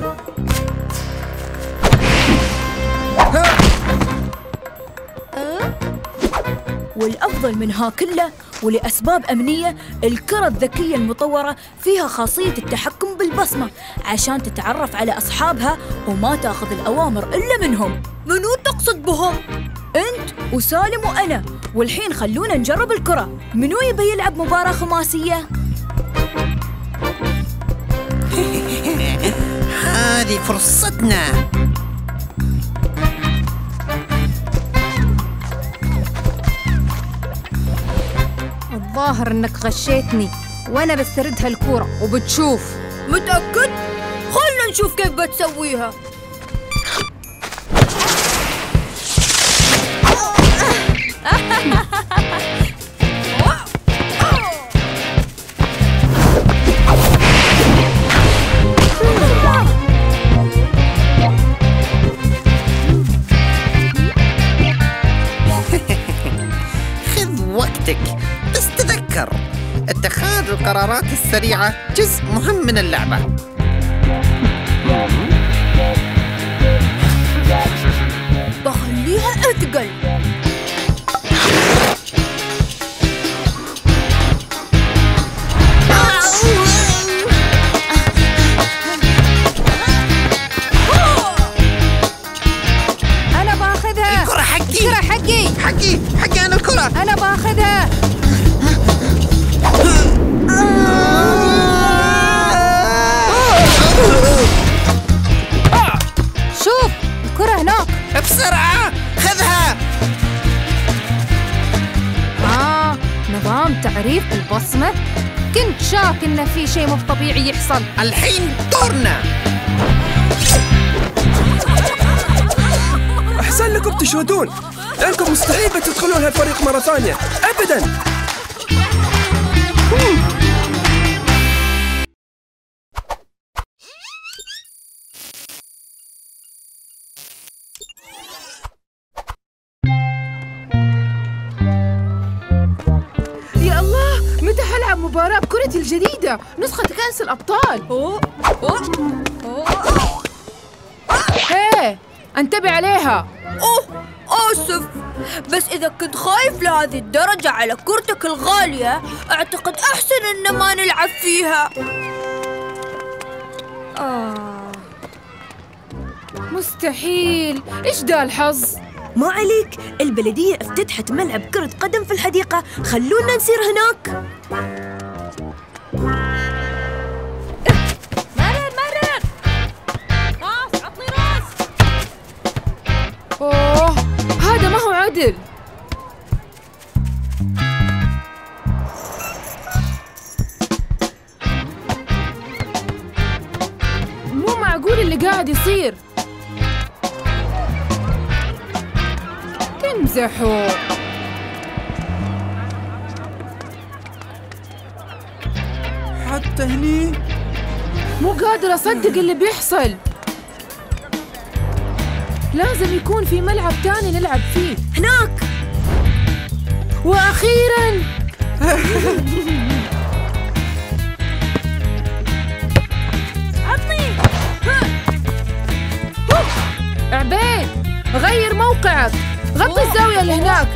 والأفضل منها كله ولأسباب أمنية الكرة الذكية المطورة فيها خاصية التحكم بالبصمة عشان تتعرف على أصحابها وما تأخذ الأوامر إلا منهم منو تقصد بهم؟ أنت وسالم وأنا والحين خلونا نجرب الكرة منو يبي يلعب مباراة خماسية؟ هذه فرصتنا. الظاهر إنك غشيتني وأنا بسترد هالكورة وبتشوف. متأكد؟ خلنا نشوف كيف بتسويها. وقتك بس تذكر اتخاذ القرارات السريعة جزء مهم من اللعبة. بخليها أثقل. نظام تعريف بالبصمة كنت شاك إنه في شيء مو طبيعي يحصل. الحين دورنا. أحسن لكم تشردون لأنكم مستحيل بتدخلون هالفريق مرة ثانية. أبدا. بكرتي الجديدة نسخة كأس الأبطال. أوه. أوه. هيه انتبه عليها. أوه آسف. بس إذا كنت خايف لهذه الدرجة على كرتك الغالية أعتقد أحسن إن ما نلعب فيها. آه. مستحيل. إيش ده الحظ؟ ما عليك. البلدية افتتحت ملعب كرة قدم في الحديقة. خلونا نسير هناك. عدل مو معقول اللي قاعد يصير. تمزحوا. حتى هني. مو قادر أصدق اللي بيحصل. لازم يكون في ملعب تاني نلعب فيه. هناك! وأخيرا! عطني! عبيد! غير موقعك! غطي الزاوية اللي هناك!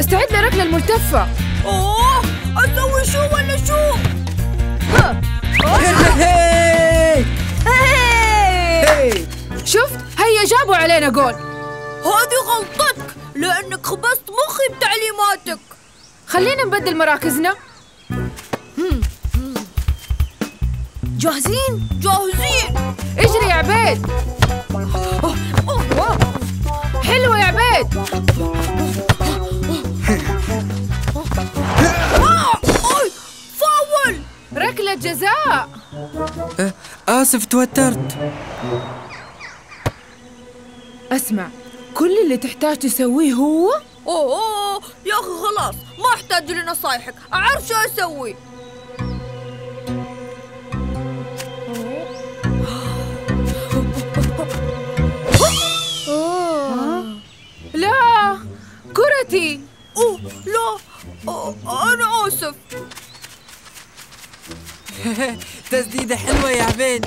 استعد لركلة الملتفة! أوه! أسوي شو ولا شو؟ ها. جابوا علينا جول هذه غلطتك لأنك خبصت مخي بتعليماتك. خلينا نبدل مراكزنا. جاهزين؟ جاهزين. اجري يا عبيد. حلوة يا عبيد. أوي، فاول. ركلة جزاء. أه، آسف توترت. أسمع كل اللي تحتاج تسويه هو؟ أوه, أوه يا أخي خلاص ما أحتاج لنصايحك أعرف شو أسوي. لا كرتي. أوه لا أوه أنا آسف. تسديدة حلوة يا عبيد.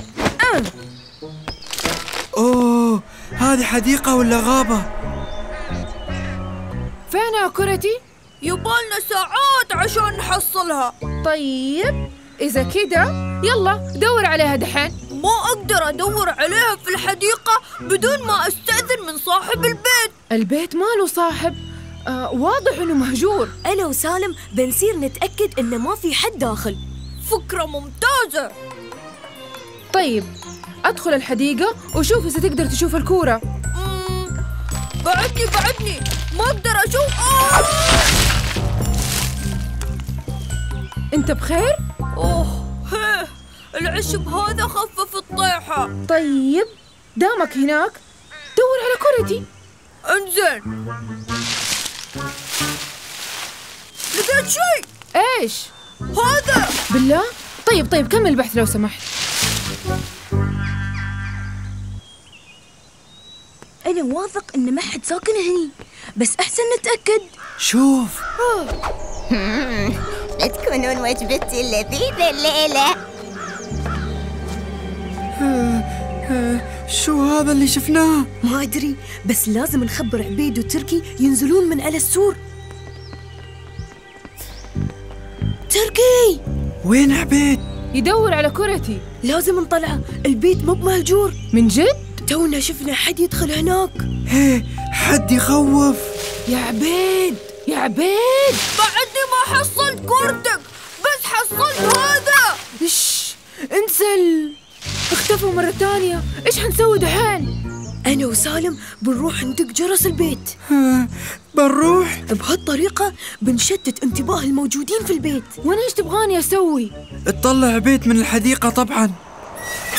أوه هذه حديقة ولا غابة؟ فين كرتي؟ يبالنا ساعات عشان نحصلها. طيب إذا كده يلا دور عليها دحين. ما أقدر أدور عليها في الحديقة بدون ما أستأذن من صاحب البيت. البيت ماله صاحب؟ آه واضح إنه مهجور. أنا وسالم بنصير نتأكد إنه ما في حد داخل. فكرة ممتازة. طيب أدخل الحديقة وشوف إذا تقدر تشوف الكورة. بعدني بعدني. ما أقدر أشوف. آه! أنت بخير؟ أوه هيه العشب هذا خفف الطيحة. طيب دامك هناك دور على كرتي. انزين. لقيت شيء. إيش؟ هذا. بالله؟ طيب طيب كمل البحث لو سمحت. أنا واثق إن ما حد ساكن هني. بس أحسن نتأكد. شوف. لا تكونون وجبتي اللذيذة الليلة. شو هذا اللي شفناه؟ ما أدري بس لازم نخبر عبيد وتركي ينزلون من على السور. تركي! وين عبيد؟ يدور على كرتي. لازم نطلعه البيت مو بمهجور. من جد؟ تونا شفنا حد يدخل هناك. هيه حد يخوف. يا عبيد يا عبيد. بعدني ما حصلت كورتك بس حصلت هذا. إيش؟ انزل. اختفوا مرة ثانية. إيش حنسوي دحين؟ أنا وسالم بنروح ندق جرس البيت. بنروح؟ بهالطريقة بنشتت انتباه الموجودين في البيت. وأنا إيش تبغاني أسوي؟ اطلع عبيد من الحديقة طبعا.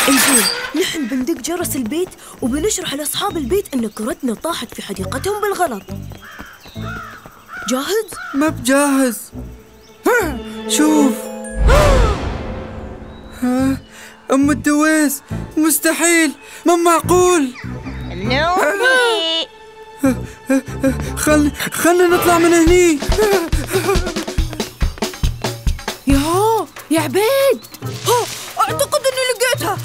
انزين نحن بندق جرس البيت وبنشرح لأصحاب البيت أن كرتنا طاحت في حديقتهم بالغلط. جاهز؟ ما بجاهز شوف. ها، أم الدويس مستحيل ما معقول. نومي خل خلنا نطلع من هني. يا يا عبيد. أعتقد أني لقيتها.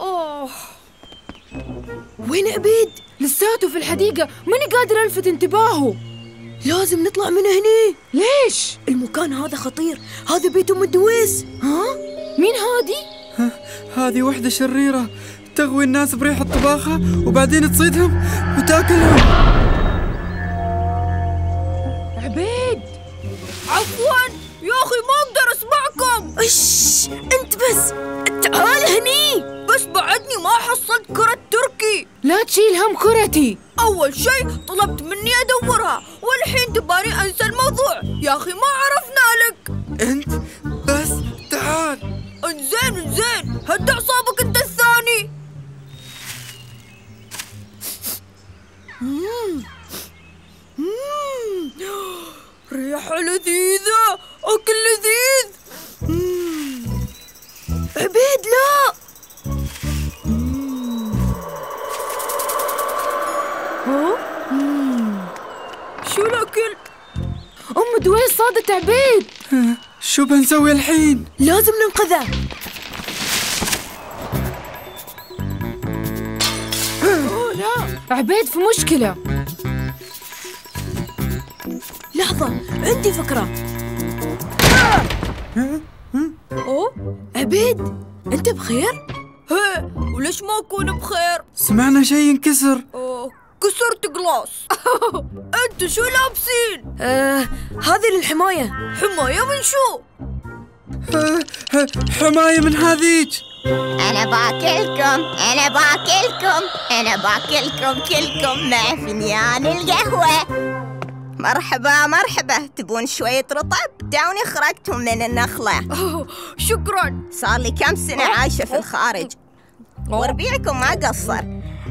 أوه. وين عبيد؟ لساته في الحديقة. ماني قادر ألفت انتباهه. لازم نطلع من هني. ليش؟ المكان هذا خطير. هذا بيت أم الدويس. ها؟ مين هادي؟ هذه وحدة شريرة تغوي الناس بريحة طباخة وبعدين تصيدهم وتأكلهم. عبيد! عفوا! يا أخي ما أقدر أسمعكم. إيش؟ أنت بس تعال هني. بس بعدني ما حصلت كرة تركي. لا تشيل هم كرتي. أول شيء طلبت مني أدورها والحين تباني أنسى الموضوع. يا أخي ما عرفنا لك. أنت بس تعال. انزين انزين. هد أعصابك أنت الثاني. مم. مم. ريحة لذيذة. أكل لذيذ. مم. عبيد لا. شو الأكل؟ أم دويس صادت عبيد. شو بنسوي الحين؟ لازم ننقذه. لا. عبيد في مشكلة. لحظة عندي فكرة أوه عبيد أنت بخير؟ هي وليش ما أكون بخير؟ سمعنا شيء ينكسر أوه، كسرت جلاس أنتوا شو لابسين؟ آه هذه للحماية حماية من شو؟ حماية من هذيك أنا باكلكم أنا باكلكم أنا باكلكم كلكم مع فنيان القهوة مرحبا مرحبا. تبون شوية رطب؟ دعوني خرجتهم من النخلة. شكرا. صار لي كم سنة عايشة في الخارج. وربيعكم ما قصر.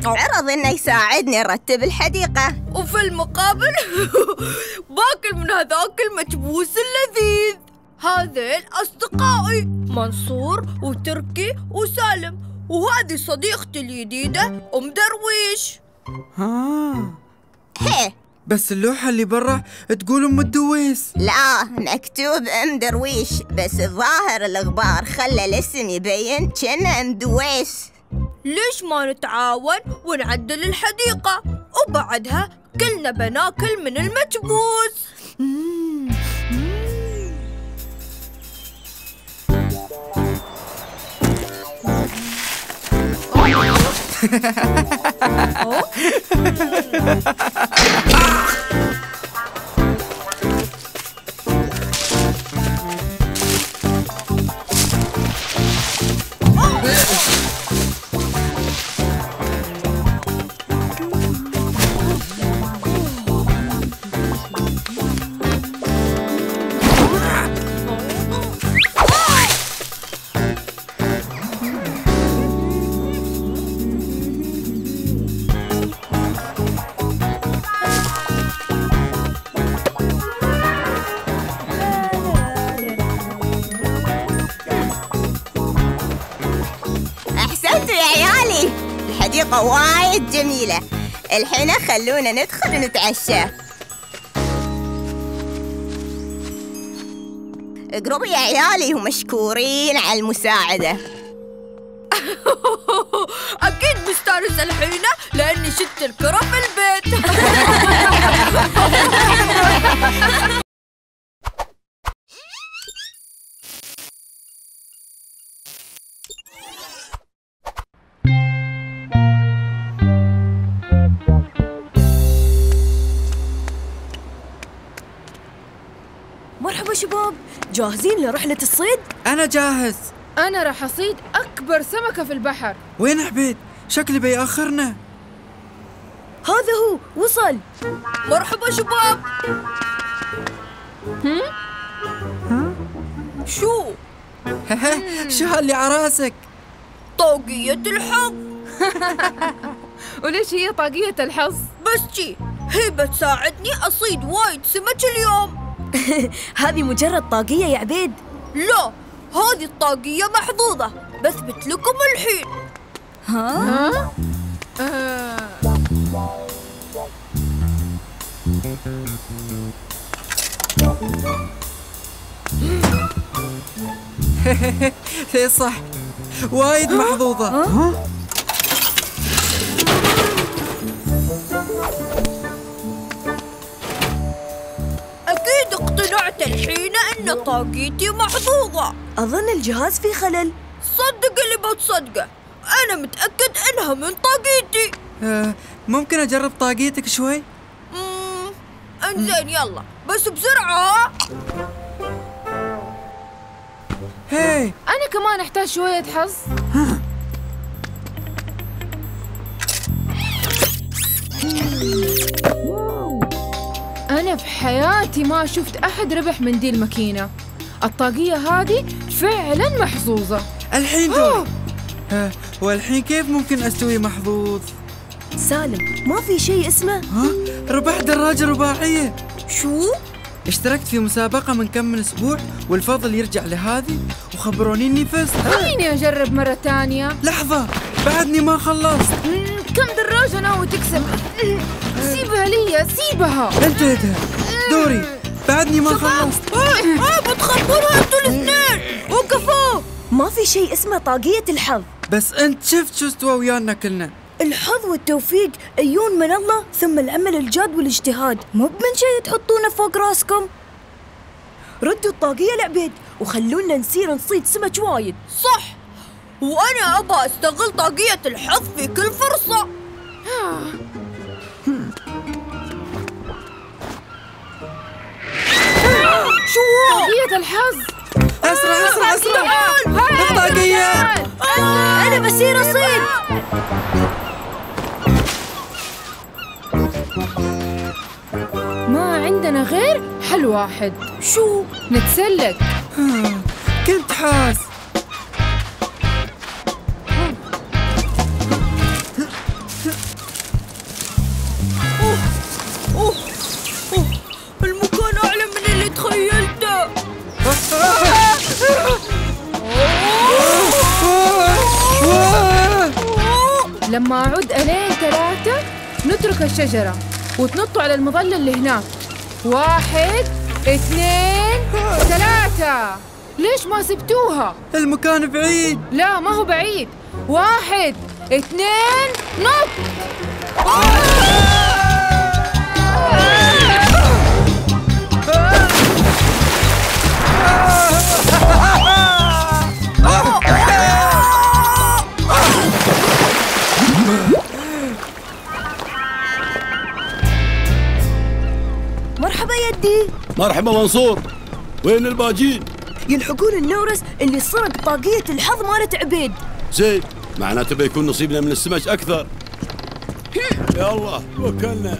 عرض إنه يساعدني ارتب الحديقة. وفي المقابل باكل من هذاك المكبوس اللذيذ. هذين أصدقائي منصور وتركي وسالم. وهذه صديقتي الجديدة أم درويش. ها. هي. بس اللوحة اللي برا تقول أم الدويس. لا مكتوب أم درويش بس الظاهر الغبار خلى الاسم يبين كأنه أم دويس. ليش ما نتعاون ونعدل الحديقة؟ وبعدها كلنا بناكل من المكبوس. 哦。الحديقة وايد جميلة. الحين خلونا ندخل ونتعشى. اقربوا يا عيالي ومشكورين على المساعدة. أكيد مستانس الحين لأني شت الكرة في البيت. شباب جاهزين لرحلة الصيد؟ أنا جاهز أنا راح أصيد أكبر سمكة في البحر وين عبيد؟ شكلي بيأخرنا هذا هو وصل مرحبا شباب هم؟ شو؟ شو هاللي عراسك؟ طاقية الحظ وليش هي طاقية الحظ؟ بس جي هي بتساعدني أصيد وايد سمك اليوم هذه مجرد طاقية يا عبيد. لا هذه الطاقية محظوظة. بثبت لكم الحين. ها؟ آه. إيه صح. وايد محظوظة. اقتنعت الحين أن طاقيتي محظوظة. أظن الجهاز فيه خلل. صدق اللي بتصدقه أنا متأكد إنها من طاقيتي. آه ممكن أجرب طاقيتك شوي؟ مم، إنزين يلا. بس بسرعة. هي أنا كمان أحتاج شوية حظ. أنا في حياتي ما شفت أحد ربح من دي الماكينة. الطاقية هذه فعلا محظوظة. الحين دور آه والحين كيف ممكن أستوي محظوظ؟ سالم ما في شيء اسمه. ها؟ ربحت دراجة رباعية. شو؟ اشتركت في مسابقة من كم من أسبوع والفضل يرجع لهذه. وخبروني إني فزت. خليني أجرب مرة تانية لحظة بعدني ما خلصت. كم دراجة ناوي تكسب سيبها لي سيبها. انتهتها دوري. بعدني ما خلصت آه بتخبروا أنتوا الاثنين. وقفوا. ما في شيء اسمه طاقية الحظ. بس أنت شفت شو استوى ويانا كلنا. الحظ والتوفيق يجون من الله ثم العمل الجاد والاجتهاد. مو من شيء تحطونه فوق راسكم. ردوا الطاقية لعبيد وخلونا نسير نصيد سمك وايد. صح. وأنا أبغى أستغل طاقية الحظ في كل فرصة. شو؟ طاقية الحظ. أسرع أسرع أسرع. تعال. الطاقية أنا بصير أصيد ما عندنا غير حل واحد. شو؟ نتسلق كنت حاس. لما أعد ألين ثلاثة نترك الشجرة وتنطوا على المظلة اللي هناك. واحد اثنين ثلاثة. ليش ما سبتوها؟ المكان بعيد. لا ما هو بعيد. واحد اثنين نط! مرحبا يدي؟ مرحبا منصور. وين الباجين؟ يلحقون النورس اللي سرق طاقية الحظ مالت عبيد. زين معناته بيكون نصيبنا من السمك أكثر. يا الله توكلنا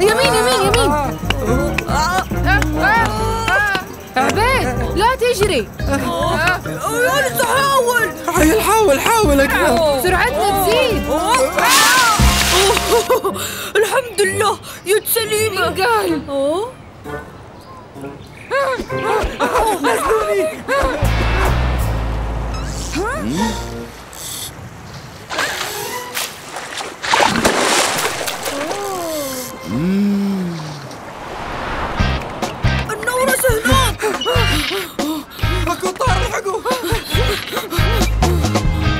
يمين يمين يمين. عبيد لا تجري. حاول حاول حاول أكثر سرعتنا تزيد. الحمد لله يد سليمة. قال النورس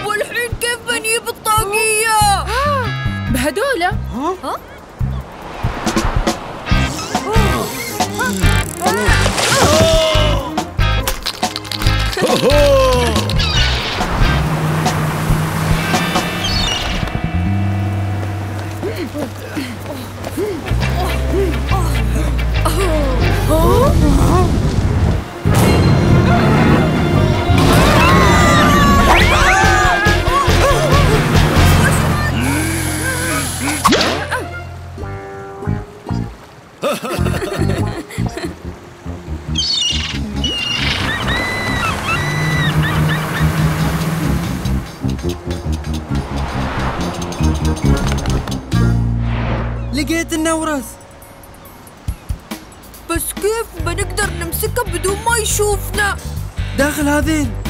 والحين كيف بنجيب الطاقية؟ بهدولة ها؟ لقيت داخل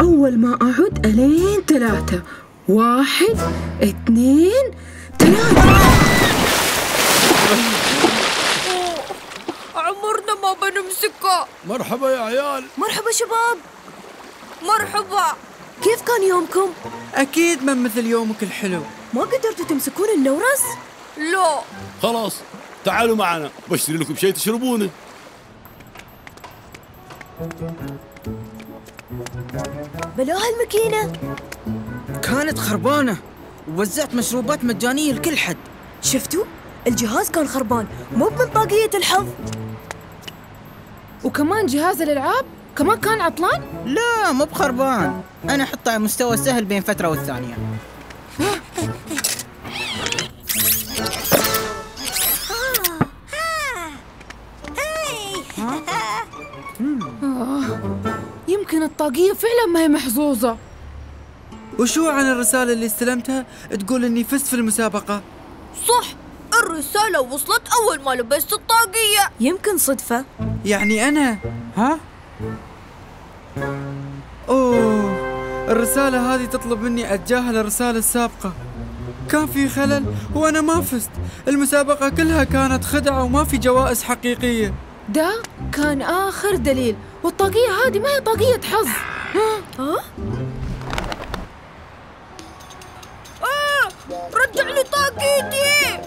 أول ما أعد ألين ثلاثة. واحد اثنين ثلاثة. عمرنا ما بنمسكه. مرحبا يا عيال. مرحبا شباب. مرحبا. كيف كان يومكم؟ أكيد ما مثل يومك الحلو. ما قدرتوا تمسكون النورس؟ لا. خلاص تعالوا معنا. بشتري لكم شيء تشربونه. بلاها الماكينة كانت خربانة ووزعت مشروبات مجانية لكل حد. شفتوا؟ الجهاز كان خربان مو من طاقية الحظ. وكمان جهاز الألعاب؟ كمان كان عطلان؟ لا مو بخربان. أنا أحطه على مستوى سهل بين فترة والثانية. لكن الطاقية فعلا ما هي محظوظة. وشو عن الرسالة اللي استلمتها؟ تقول إني فزت في المسابقة. صح الرسالة وصلت أول ما لبست الطاقية. يمكن صدفة. يعني أنا؟ ها؟ أوه الرسالة هذه تطلب مني أتجاهل الرسالة السابقة. كان في خلل وأنا ما فزت. المسابقة كلها كانت خدعة وما في جوائز حقيقية. ده كان آخر دليل والطاقية هذه ما هي طاقية حظ. ها؟ آه رجع لي طاقيتي.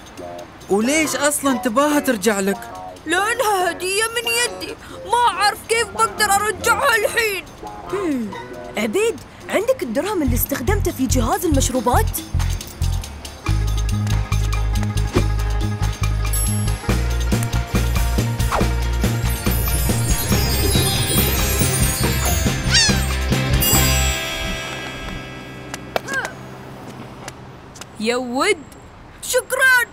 وليش أصلا تباها ترجع لك؟ لأنها هدية من يدي. ما أعرف كيف بقدر أرجعها الحين. عبيد عندك الدرهم اللي استخدمته في جهاز المشروبات؟ يا ود. شكرا.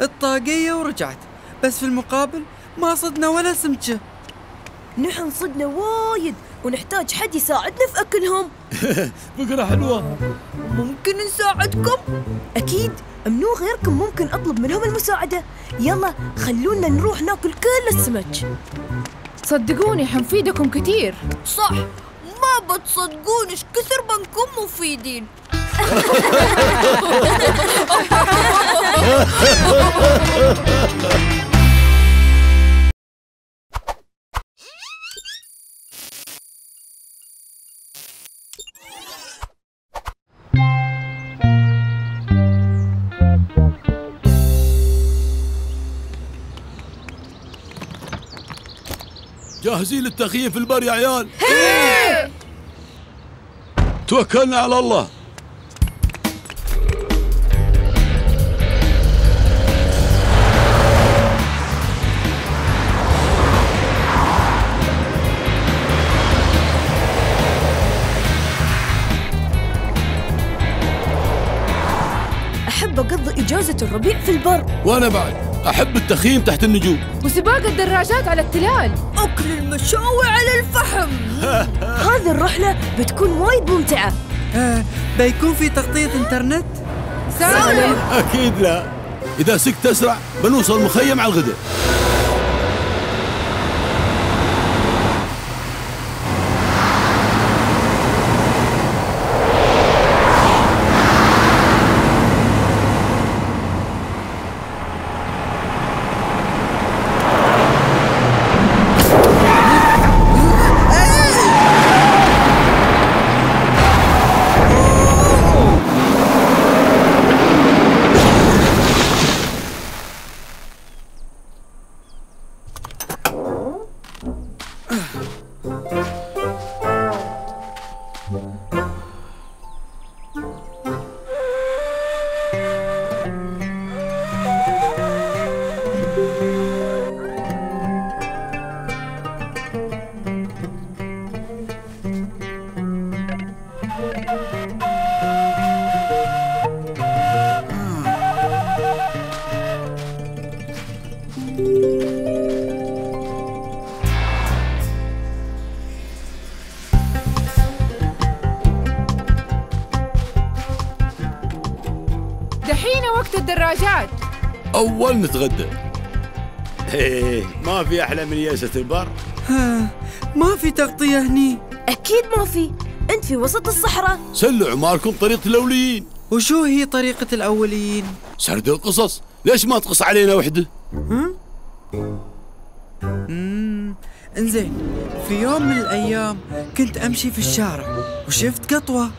الطاقية ورجعت بس في المقابل ما صدنا ولا سمكة. نحن صدنا وايد ونحتاج حد يساعدنا في أكلهم. فكرة حلوة. ممكن نساعدكم؟ أكيد منو غيركم ممكن أطلب منهم المساعدة. يلا خلونا نروح ناكل كل السمك. صدقوني حنفيدكم كتير صح ما بتصدقون إيش كثر بنكون مفيدين. جاهزين للتخييم في البر يا عيال؟ توكلنا على الله. الربيع في البر. وأنا بعد. أحب التخييم تحت النجوم. وسباق الدراجات على التلال. أكل المشاوي على الفحم. هذه الرحلة بتكون وايد ممتعة. آه بيكون في تغطية إنترنت؟ سالم. أكيد لا. إذا سكت أسرع بنوصل مخيم على الغداء أول نتغدى. إيه ما في أحلى من ياسة البر؟ ها ما في تغطية هني. أكيد ما في. أنت في وسط الصحراء. سلوا عماركم طريقة الأوليين. وشو هي طريقة الأوليين؟ سرد القصص. ليش ما تقص علينا وحدة؟ مم. إنزين في يوم من الأيام كنت أمشي في الشارع وشفت قطوة.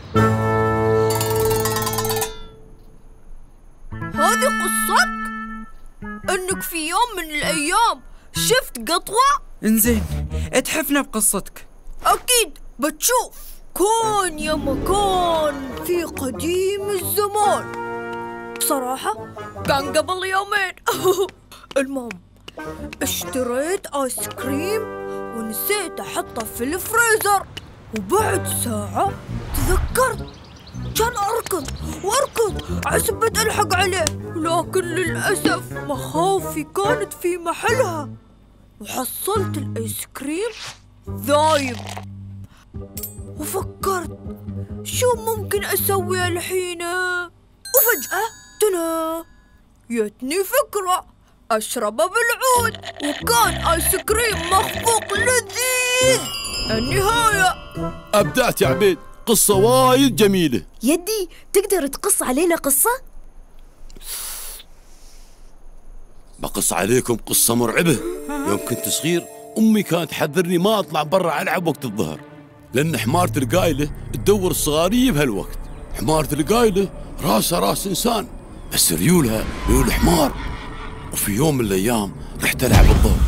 انزين اتحفنا بقصتك. أكيد بتشوف. كون يا مكان في قديم الزمان. بصراحة كان قبل يومين. المهم اشتريت آيس كريم ونسيت أحطه في الفريزر. وبعد ساعة تذكرت. كان أركض وأركض عسبت ألحق عليه. لكن للأسف مخاوفي كانت في محلها. وحصلت الآيس كريم ذايب فكرت شو ممكن أسوي الحين؟ وفجأة تنا جتني فكرة أشربه بالعود وكان آيس كريم مخفوق لذيذ. النهاية. أبدعت يا عبيد قصة وايد جميلة. يدي تقدر تقص علينا قصة؟ بقص عليكم قصة مرعبة. يوم كنت صغير أمي كانت تحذرني ما أطلع برا ألعب وقت الظهر لأن حمارة القايلة تدور الصغارية بهالوقت. حمارة القايلة راسها راس إنسان بس ريولها ريول حمار. وفي يوم من الأيام رحت ألعب الظهر.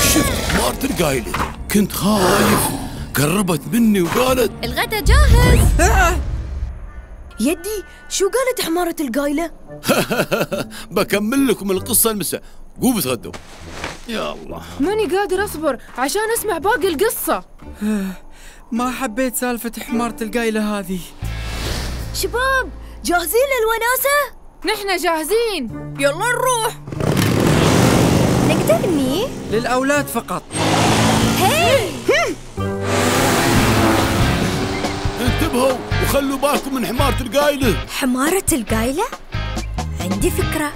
وشفت حمارة القايلة كنت خايف. قربت مني وقالت الغدا جاهز. يدي شو قالت حمارة القايلة؟ بكمل لكم القصة المساء. قوموا تغدوا. يا الله ماني قادر أصبر عشان أسمع باقي القصة. ما حبيت سالفة حمارة القايلة هذه. شباب جاهزين للوناسة؟ نحن جاهزين. يلا نروح. نقدر ني؟ للأولاد فقط. هي! انتبهوا وخلوا بالكم من حمارة القايلة حمارة القايلة؟ عندي فكرة.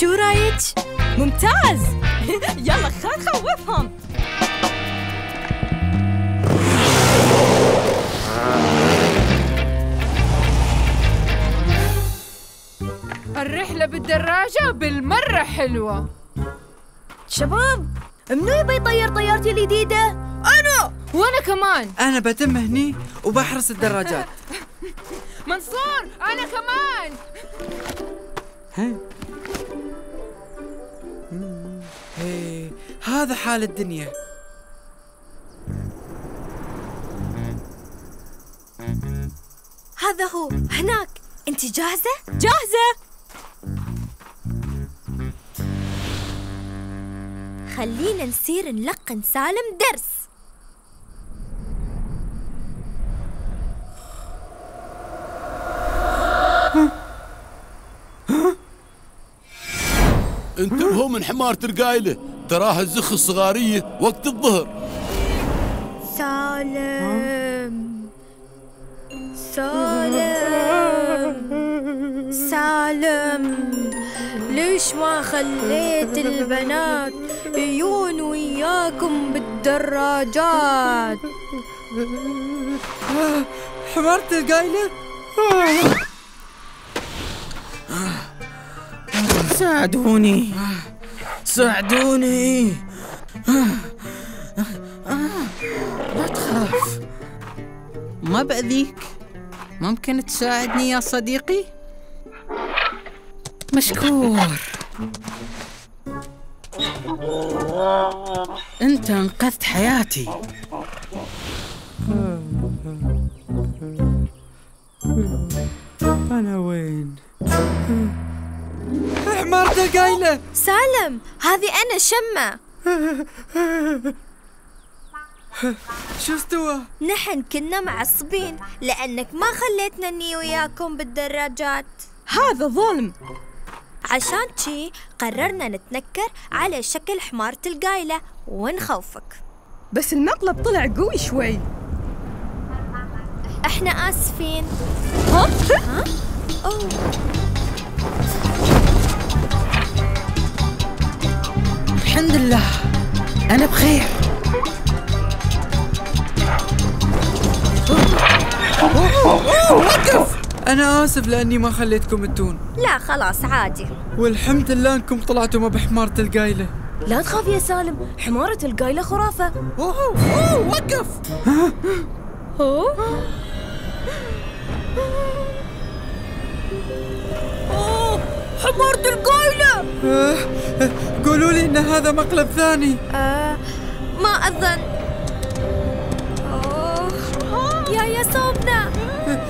شو رأيك؟ ممتاز! يلا خل خوفهم الرحلة بالدراجة بالمرة حلوة. شباب منو يبي يطير طيارتي الجديدة؟ أنا! وأنا كمان. أنا بتم هني وبحرس الدراجات. منصور أنا كمان. ها؟ هي هذا حال الدنيا. هذا هو هناك. أنت جاهزة؟ جاهزة. خلينا نسير نلقن سالم درس. انتبهوا من حمارة القايلة تراها الزخ الصغارية وقت الظهر. سالم. سالم. سالم. ليش ما خليت البنات يجون وياكم بالدراجات؟ حمارة القايلة ساعدوني. ساعدوني. لا تخاف. ما بأذيك. ممكن تساعدني يا صديقي؟ مشكور. انت انقذت حياتي. أنا وين؟ حمارة القايلة سالم هذه أنا شمة شو استوى؟ نحن كنا معصبين لأنك ما خليتنا ني وياكم بالدراجات هذا ظلم عشان شي قررنا نتنكر على شكل حمارة القايلة ونخوفك بس المقلب طلع قوي شوي إحنا آسفين ها؟ ها؟ أوه. الحمد لله أنا بخير. وقف! أنا آسف لأني ما خليتكم تون لا خلاص عادي. والحمد لله أنكم طلعتوا ما بحمارة القايلة. لا تخاف يا سالم حمارة القايلة خرافة. أوه أوه وقف! أوه! حمارة القايلة! آه، قولوا لي إن هذا مقلب ثاني. آه ما أظن أوه يا يا صوبنا.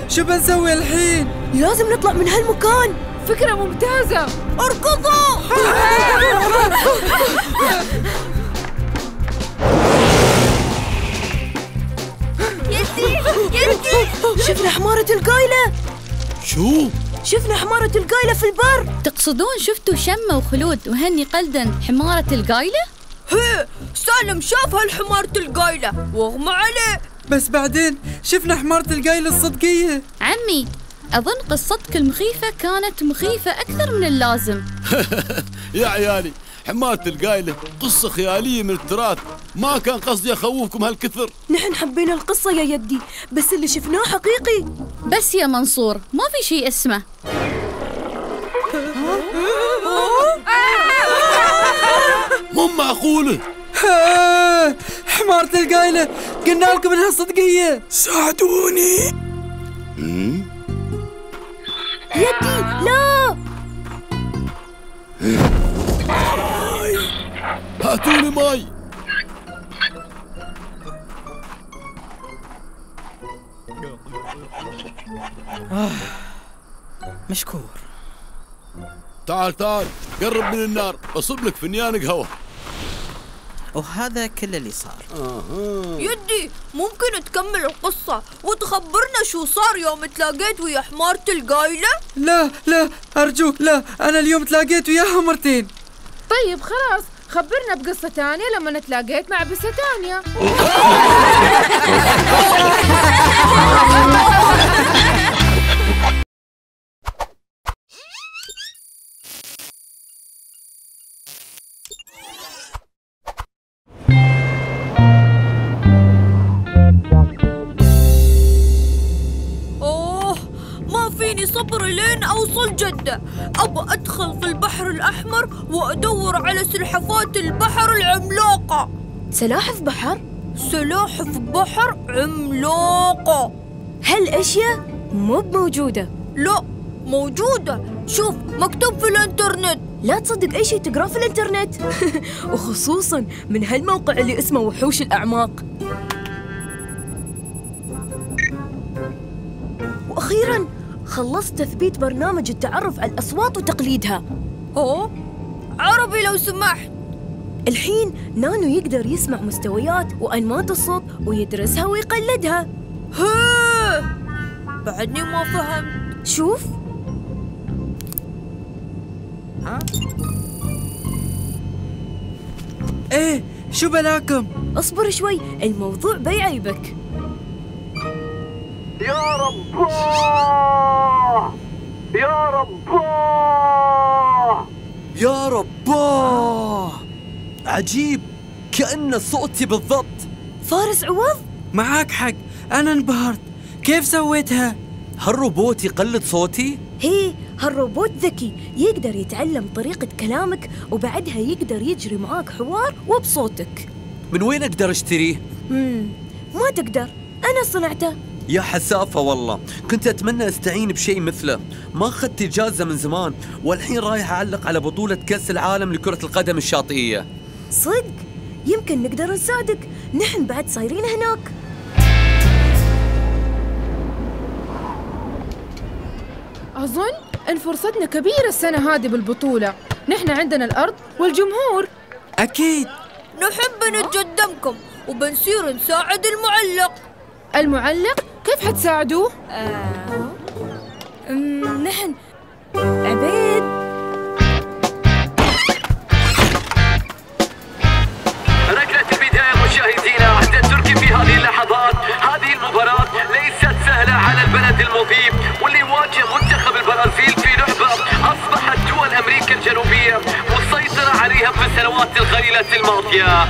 شو بنسوي الحين؟ لازم نطلع من هالمكان. فكرة ممتازة. اركضوا. يدي يدي. شفنا حمارة القايلة. شو؟ شفنا حمارة القايلة في البر. تقصدون شفتوا شمة وخلود وهني قلدا حمارة القايلة؟ هي سالم شاف هالحمارة القايلة واغمى عليه. بس بعدين شفنا حمارة القايلة الصدقية. عمي أظن قصتك المخيفة كانت مخيفة أكثر من اللازم. يا عيالي حمارة القايلة قصة خيالية من التراث. ما كان قصدي أخوفكم هالكثر. نحن حبينا القصة يا يدي بس اللي شفناه حقيقي. بس يا منصور ما في شيء اسمه. مو معقولة حمارة القايلة قلنا لكم إنها صدقية. ساعدوني. يدي لا. هاتوني ماي. آه. مشكور. تعال تعال قرب من النار أصب لك فنيان قهوة وهذا كل اللي صار. يدي ممكن تكمل القصة وتخبرنا شو صار يوم تلاقيت ويا حمارة القايلة؟ لا لا أرجوك لا أنا اليوم تلاقيت وياها مرتين. طيب خلاص. خبرنا بقصة تانية لما نتلاقيت مع بسة تانية. صبر لين أوصل جدة. أبى أدخل في البحر الأحمر وأدور على سلحفات البحر العملاقة. سلاحف بحر؟ سلاحف بحر عملاقة. هالأشياء مو موجودة لا موجودة. شوف مكتوب في الإنترنت. لا تصدق أي شيء تقرأه في الإنترنت. وخصوصا من هالموقع اللي اسمه وحوش الأعماق. وأخيرا خلصت تثبيت برنامج التعرف على الأصوات وتقليدها. أوه عربي لو سمحت. الحين نانو يقدر يسمع مستويات وأنماط الصوت ويدرسها ويقلدها. هيه بعدني ما فهمت. شوف. ها؟ إيه شو بلاكم؟ اصبر شوي الموضوع بيعيبك. يا رب يا رب يا رباه! عجيب كأن صوتي بالضبط. فارس عوض؟ معاك حق أنا انبهرت. كيف سويتها؟ هالروبوت يقلد صوتي؟ هي هالروبوت ذكي. يقدر يتعلم طريقة كلامك وبعدها يقدر يجري معاك حوار وبصوتك. من وين أقدر أشتريه؟ مم. ما تقدر. أنا صنعته. يا حسافة والله كنت أتمنى أستعين بشيء مثله. ما أخذت إجازة من زمان والحين رايح أعلق على بطولة كأس العالم لكرة القدم الشاطئية. صدق؟ يمكن نقدر نساعدك. نحن بعد صايرين هناك. أظن إن فرصتنا كبيرة السنة هذه بالبطولة. نحن عندنا الأرض والجمهور. أكيد. نحب نتقدمكم وبنصير نساعد المعلق. المعلق؟ كيف حتساعدوه؟ آه. نحن عبيد ركلة البداية مشاهدينا عهد التركي في هذه اللحظات هذه المباراة ليست سهلة على البلد المضيف واللي يواجه منتخب البرازيل في لعبة أصبحت دول أمريكا الجنوبية مسيطرة عليها في السنوات القليلة الماضية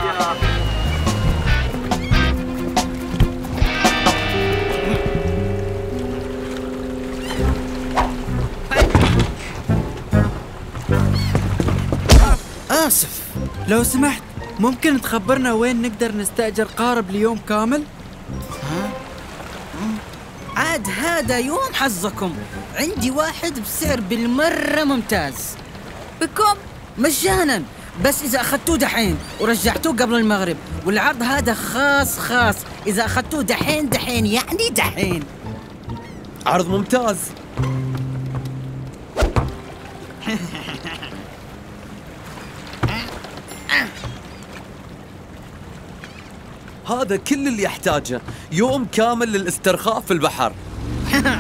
آسف. لو سمحت ممكن تخبرنا وين نقدر نستأجر قارب ليوم كامل؟ عاد هذا يوم حظكم. عندي واحد بسعر بالمرة ممتاز. بكم؟ مجانا. بس إذا أخذتوه دحين ورجعتوه قبل المغرب. والعرض هذا خاص خاص. إذا أخذتوه دحين دحين يعني دحين. عرض ممتاز. هذا كل اللي يحتاجه يوم كامل للاسترخاء في البحر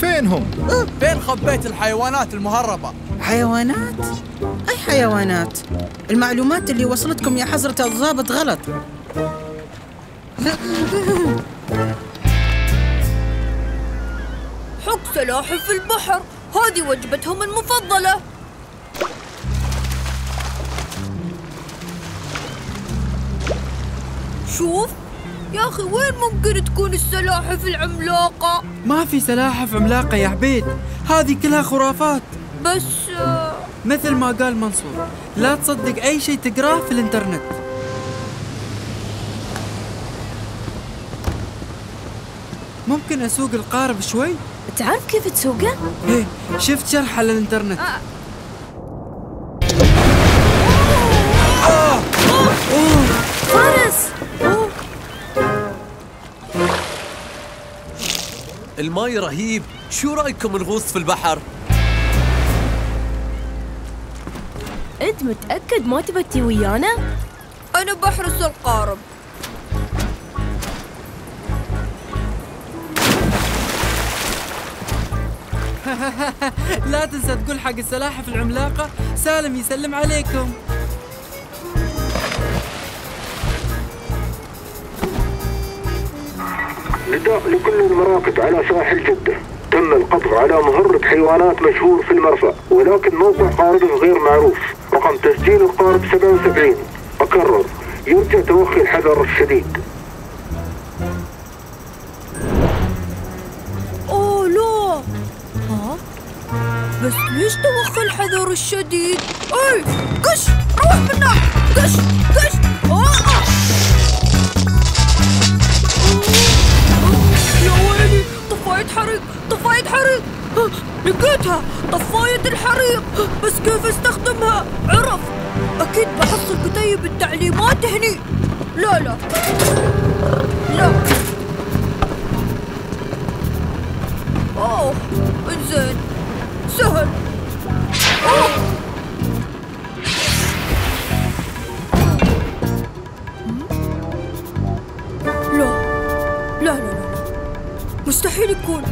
فينهم؟ فين خبيت الحيوانات المهربة؟ حيوانات؟ أي حيوانات؟ المعلومات اللي وصلتكم يا حضرة الضابط غلط حق سلاحف البحر هذه وجبتهم المفضلة شوف. يا أخي وين ممكن تكون السلاحف العملاقة؟ ما في سلاحف عملاقة يا عبيد. هذه كلها خرافات. بس مثل ما قال منصور لا تصدق أي شيء تقراه في الإنترنت. ممكن أسوق القارب شوي؟ تعرف كيف تسوقه؟ إيه شفت شرح على الإنترنت. فارس الماي رهيب. شو رأيكم نغوص في البحر؟ أنت متأكد ما تبى تي ويانا؟ أنا بحرس القارب لا تنسى تقول حق السلاحف العملاقة. سالم يسلم عليكم. نداء لكل المراكب على ساحل جدة. تم القبض على مهرب حيوانات مشهور في المرفأ ولكن موقع قاربه غير معروف. رقم تسجيل القارب 77 أكرر يرجى توخي الحذر الشديد. أوه لا. ها؟ بس ليش توخى الحذر الشديد؟ أي قش روح منا قش قش. طفاية حريق طفاية حريق. لقيتها طفاية الحريق. بس كيف استخدمها؟ عرف. أكيد بحصل كتيب التعليمات هني. لا لا. لا. أوه إنزين. سهل. أوه. مستحيل يكون.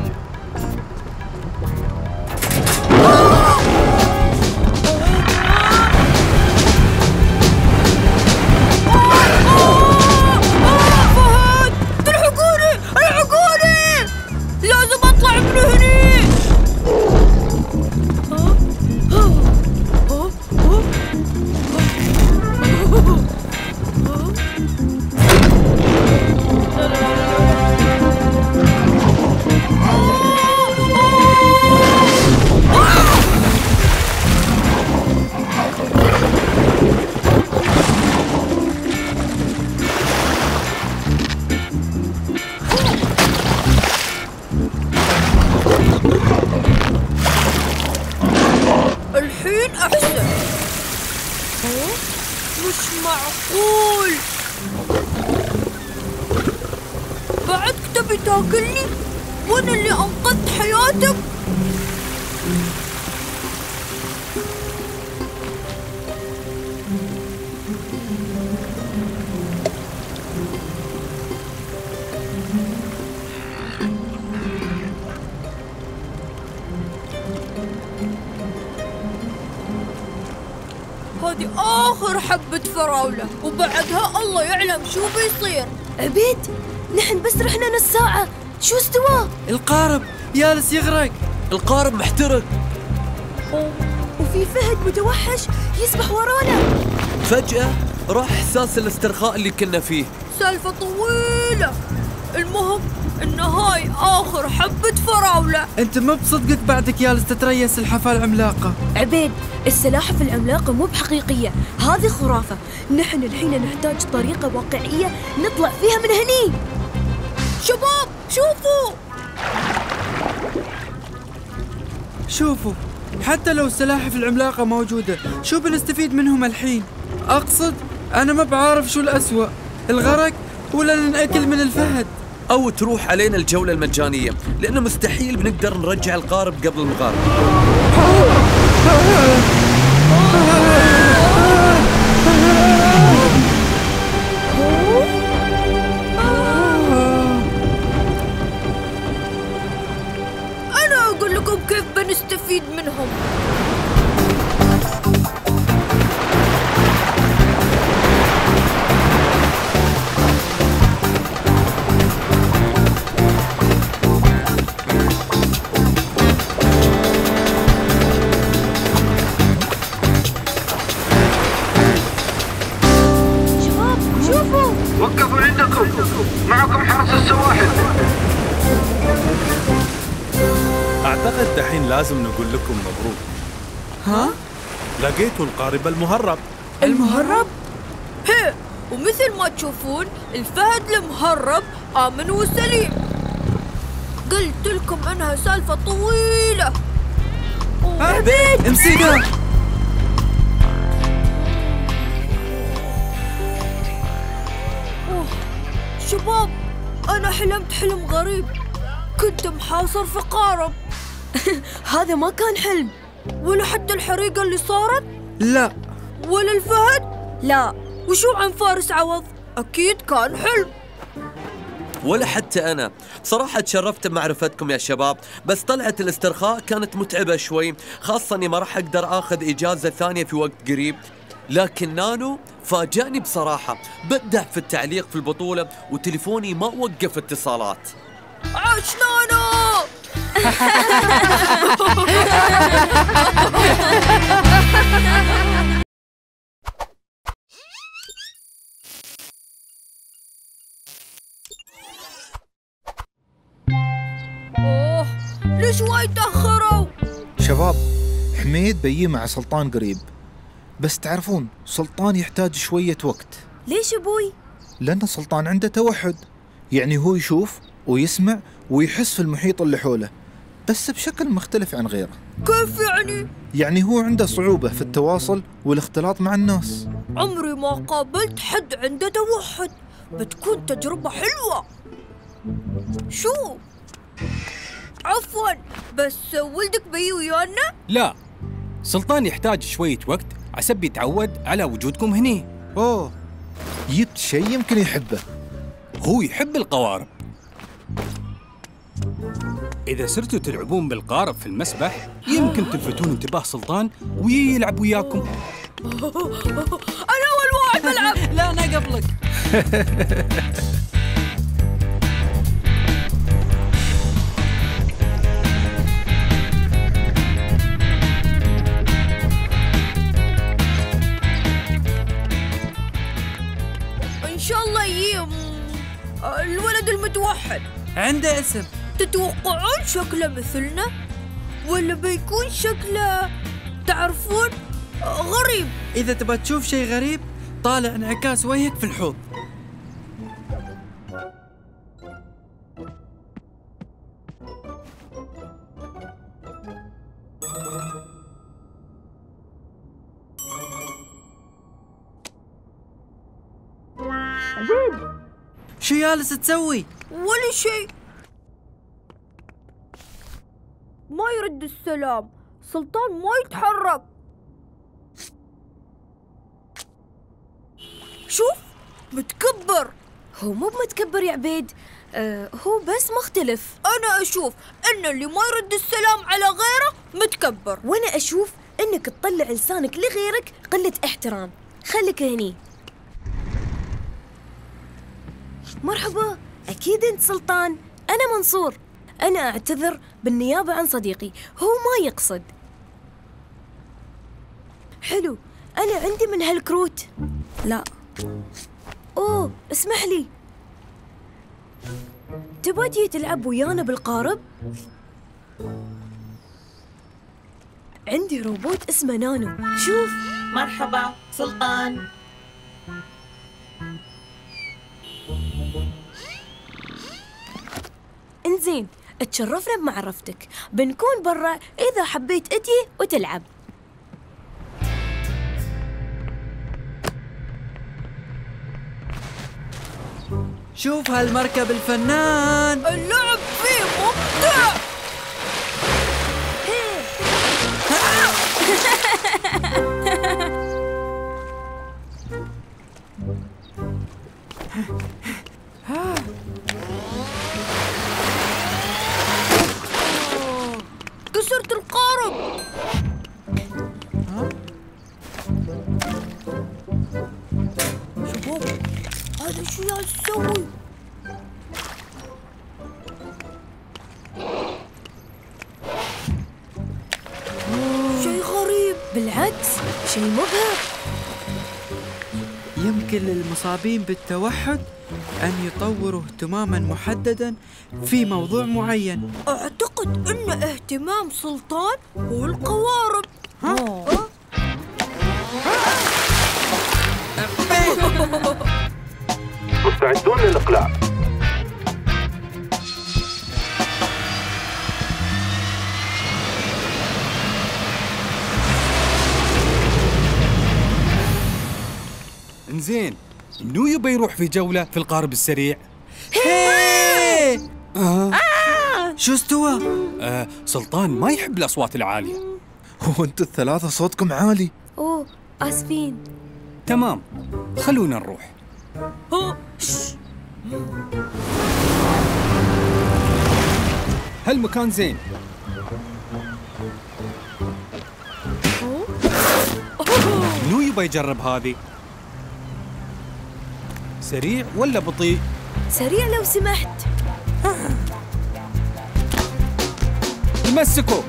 وبعدها الله يعلم شو بيصير. عبيد نحن بس رحنا نص ساعة شو استوى؟ القارب جالس يغرق. القارب محترق. وفي فهد متوحش يسبح ورانا. فجأة راح إحساس الاسترخاء اللي كنا فيه. سالفة طويلة. المهم إن هاي آخر حبة فراولة. أنت ما بصدقك بعدك جالس تتريس الحفاة العملاقة. عبيد السلاحف العملاقة مو بحقيقية. هذه خرافة. نحن الحين نحتاج طريقة واقعية نطلع فيها من هني. شباب شوفوا. شوفوا حتى لو السلاحف العملاقة موجودة شو بنستفيد منهم الحين؟ أقصد أنا ما بعرف شو الأسوأ. الغرق ولا ننأكل من الفهد؟ أو تروح علينا الجولة المجانية لأنه مستحيل بنقدر نرجع القارب قبل المغاربة أنا أقول لكم كيف بنستفيد منهم. لازم نقول لكم مبروك. ها؟ لقيتوا القارب المهرب. المهرب؟ هي ومثل ما تشوفون الفهد المهرب آمن وسليم. قلت لكم إنها سالفة طويلة. عبيد امسكها! أوه، شباب أنا حلمت حلم غريب. كنت محاصر في قارب هذا ما كان حلم. ولا حتى الحريقة اللي صارت؟ لا. ولا الفهد؟ لا. وشو عن فارس عوض؟ أكيد كان حلم. ولا حتى أنا. بصراحة تشرفت بمعرفتكم يا شباب بس طلعة الاسترخاء كانت متعبة شوي خاصة أني ما راح أقدر أخذ إجازة ثانية في وقت قريب. لكن نانو فاجأني بصراحة بدع في التعليق في البطولة وتليفوني ما وقف اتصالات. عاش نانو! ليش وايد تأخروا؟ شباب حميد بيجي مع سلطان قريب. بس تعرفون سلطان يحتاج شوية وقت. ليش أبوي؟ لأن سلطان عنده توحد. يعني هو يشوف ويسمع ويحس في المحيط اللي حوله. بس بشكل مختلف عن غيره. كيف يعني؟ يعني هو عنده صعوبة في التواصل والاختلاط مع الناس. عمري ما قابلت حد عنده توحد. بتكون تجربة حلوة. شو؟ عفوا بس ولدك بيجي ويانا؟ لا سلطان يحتاج شوية وقت عسب يتعود على وجودكم هني. أوه جبت شيء يمكن يحبه. هو يحب القوارب. إذا صرتوا تلعبون بالقارب في المسبح يمكن تلفتون انتباه سلطان ويلعب وياكم. أنا أول واحد بلعب لا أنا قبلك. إن شاء الله يجي الولد المتوحد. عنده اسم. تتوقعون شكله مثلنا؟ ولا بيكون شكله تعرفون؟ غريب. إذا تبغى تشوف شيء غريب طالع انعكاس وجهك في الحوض. شو جالس تسوي؟ ولا شيء. ما يرد السلام. سلطان ما يتحرك. شوف متكبر. هو مو بمتكبر يا عبيد. آه هو بس مختلف. أنا أشوف إن اللي ما يرد السلام على غيره متكبر. وأنا أشوف إنك تطلع لسانك لغيرك قلة احترام. خليك هني. مرحبا. أكيد أنت سلطان. أنا منصور. أنا أعتذر بالنيابة عن صديقي. هو ما يقصد. حلو أنا عندي من هالكروت. لا. أوه اسمح لي. تبغى تجي تلعب ويانا بالقارب؟ عندي روبوت اسمه نانو. شوف. مرحبا سلطان. انزين. اتشرفنا بمعرفتك. بنكون برا إذا حبيت أتي وتلعب. شوف هالمركب الفنان. اللعب فيه ممتع. كسرت القارب. شباب هذا شو تسوي؟ شيء غريب. بالعكس شيء مبهر. يمكن للمصابين بالتوحد أن يطوروا اهتماما محددا في موضوع معين. أعتقد أن اهتمام سلطان هو القوارب. ها؟ مستعدون للإقلاع. انزين منو يبي يروح في جولة في القارب السريع؟ هي آه. شو استوى؟ آه سلطان ما يحب الأصوات العالية. هو أنتوا الثلاثة صوتكم عالي. أوه آسفين. تمام خلونا نروح. هالمكان زين. منو يبي يجرب هذه؟ سريع ولا بطيء؟ سريع لو سمحت. تمسكوا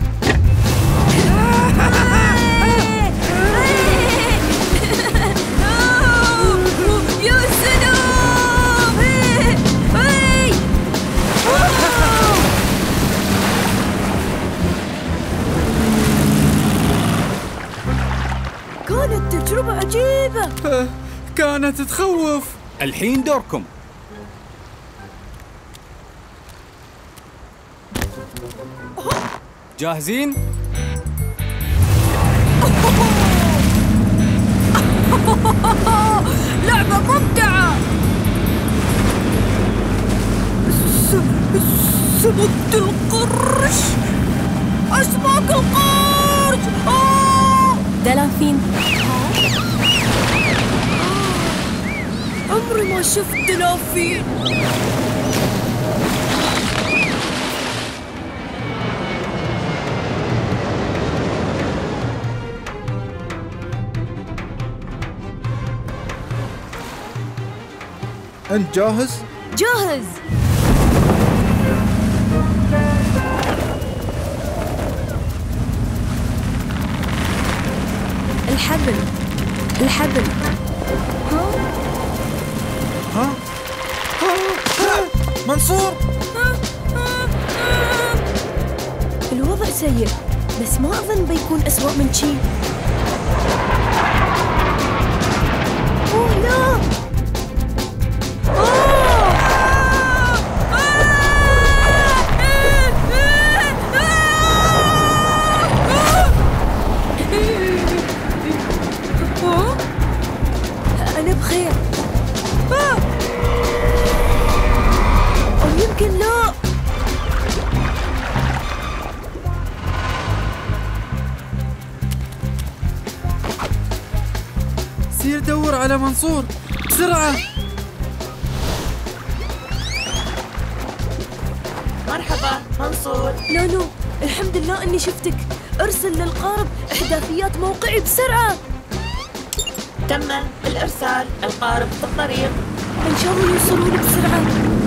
كانت تجربة عجيبة. كانت تخوف. الحين دوركم. جاهزين؟ لعبة ممتعة. سمك القرش. أسماك القرش. آه! دلافين. عمري ما شفت دلافين أنت جاهز؟ جاهز. الحبل الحبل. ها؟ منصور؟ الوضع سيء بس ما أظن بيكون أسوأ من شي. منصور. بسرعة. مرحبا منصور. نونو الحمد لله إني شفتك. أرسل للقارب إحداثيات موقعي بسرعة. تم الإرسال. القارب في الطريق. إن شاء الله يوصلون بسرعة.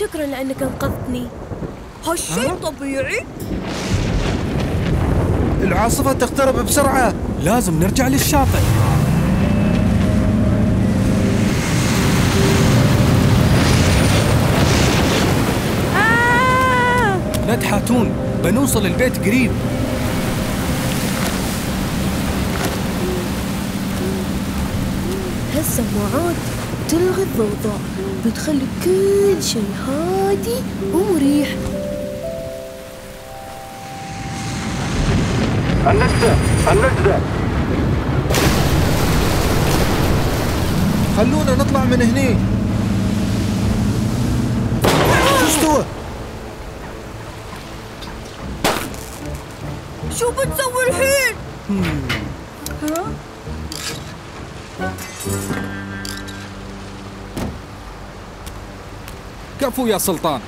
شكرا لأنك أنقذتني. هالشيء طبيعي. العاصفة تقترب بسرعة. لازم نرجع للشاطئ. لا تحاتون بنوصل البيت قريب. هالسماعات تلغي الضوضاء. بتخلي كل شيء هادي ومريح. النجدة النجدة. خلونا نطلع من هني. استوى شو بتسوي الحين؟ يا سلطان.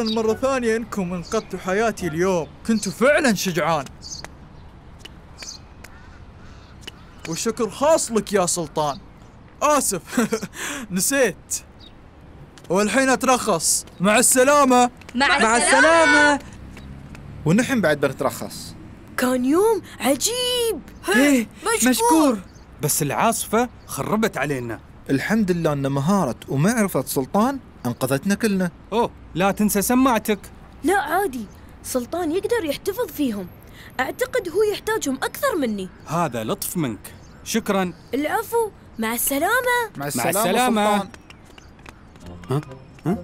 شكرا مرة ثانية إنكم انقذتوا حياتي اليوم. كنتوا فعلا شجعان. والشكر خاص لك يا سلطان. آسف. نسيت. والحين أترخص. مع السلامة. مع مع السلامة. ونحن بعد بنترخص. كان يوم عجيب. إيه مشكور. بس العاصفة خربت علينا. الحمد لله أن مهارة ومعرفة سلطان أنقذتنا كلنا. أوه لا تنسى سماعتك. لا عادي. سلطان يقدر يحتفظ فيهم. أعتقد هو يحتاجهم أكثر مني. هذا لطف منك. شكرا. العفو. مع السلامة. مع مع السلامة ها؟ ها؟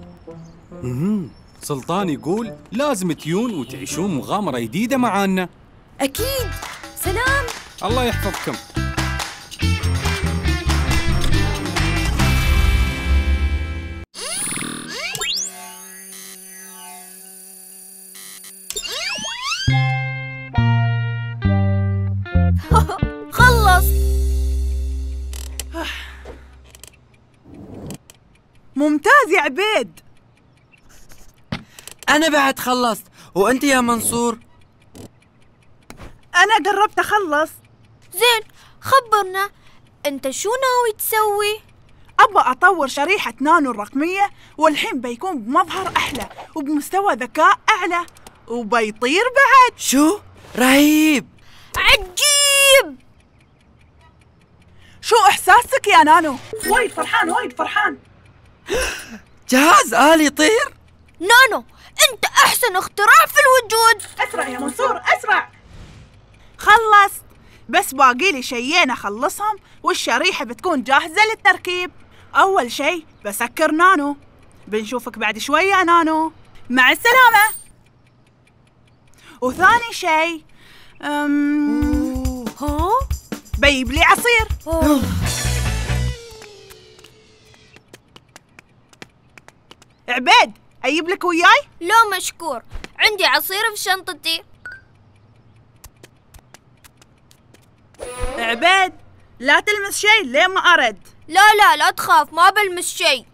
مهم. سلطان يقول لازم تيون وتعيشون مغامرة جديدة معانا. أكيد. سلام. الله يحفظكم. ممتاز يا عبيد. أنا بعد خلصت. وأنت يا منصور؟ أنا قربت أخلص. زين خبرنا. أنت شو ناوي تسوي؟ أبغى أطور شريحة نانو الرقمية والحين بيكون بمظهر أحلى وبمستوى ذكاء أعلى وبيطير بعد. شو؟ رهيب. عجيب! شو إحساسك يا نانو؟ وايد فرحان وايد فرحان. جهاز آلي يطير؟ نانو أنت أحسن اختراع في الوجود. أسرع يا منصور أسرع. خلصت بس باقي لي شيئين أخلصهم والشريحة بتكون جاهزة للتركيب. أول شيء بسكر نانو. بنشوفك بعد شوي يا نانو. مع السلامة. وثاني شيء أم... ها بيجيب لي عصير. عبيد أجيب لك وياي؟ لا مشكور. عندي عصير في شنطتي عبيد لا تلمس شيء لين ما أرد؟ لا لا لا تخاف ما بلمس شيء.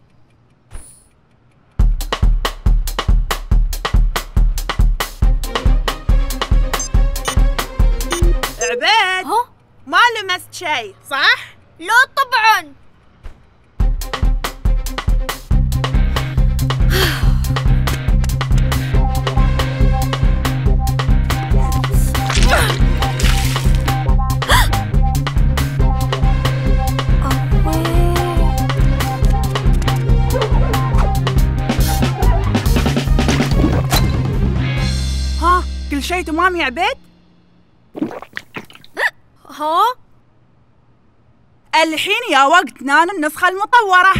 عبيد ها؟ ما لمست شيء صح؟ لا طبعا. تمام يا عبيد؟ ها الحين يا وقت نان النسخة المطورة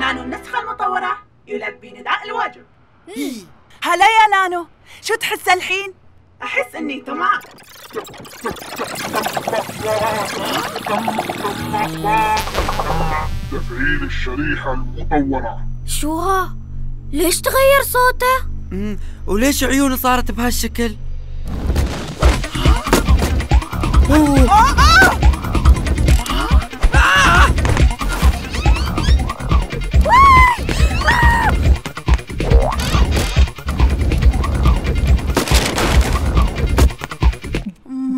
نانو النسخة المطورة يلبي نداء الواجب هلا يا نانو شو تحس الحين؟ أحس إني تمام تفعيل الشريحة المطورة. شو ها ليش تغير صوته؟ مم، وليش عيونه صارت بهالشكل؟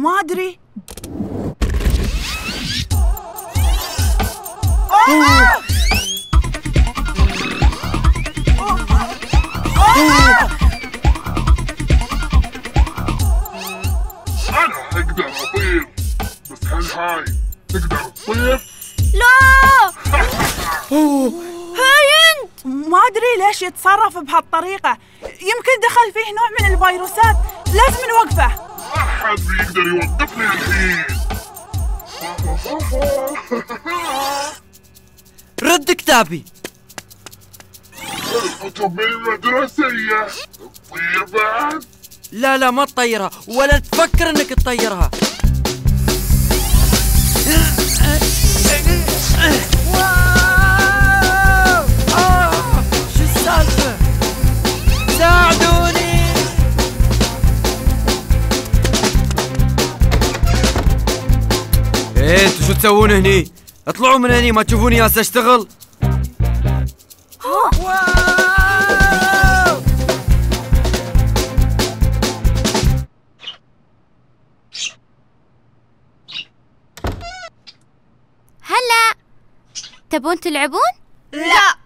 ما أدري. أنا أقدر أطير بس هل هاي تقدر تطير؟ لا! هاي أنت! ما أدري ليش يتصرف بهالطريقة. يمكن دخل فيه نوع من الفيروسات لازم نوقفه. أحد بيقدر يوقفني الحين. رد كتابي. الكتب المدرسية. تطير بعد؟ لا لا ما تطيرها. ولا تفكر إنك تطيرها. آه، شو السالفة؟ ساعدوني. إيه شو تسوون هني؟ اطلعوا من هني ما تشوفوني جالس أشتغل هلا تبون تلعبون؟ لا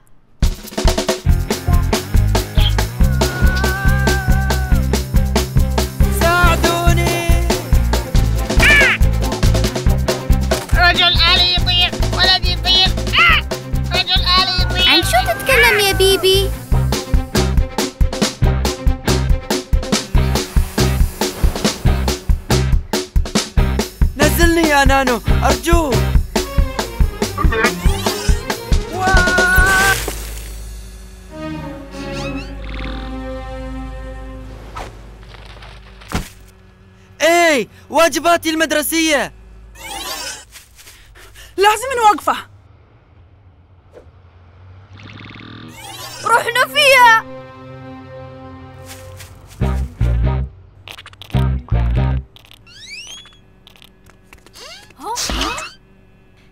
بيبي؟ نزلني يا نانو ارجوك إيه واجباتي المدرسية. لازم نوقفه. رحنا فيها.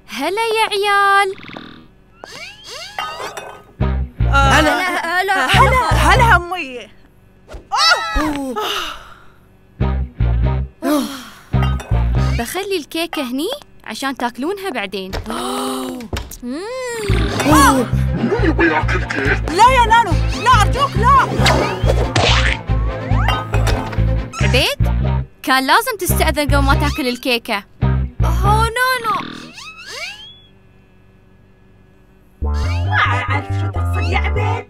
هلا يا عيال. هلا. هلا هلا هلا. امي بخلي الكيكة هني عشان تاكلونها بعدين. ياكل كيك لا يا نانو لا أرجوك لا. عبيد كان لازم تستأذن قبل ما تأكل الكيكة. هو نانا ما أعرف شو تقصد يا عبيد.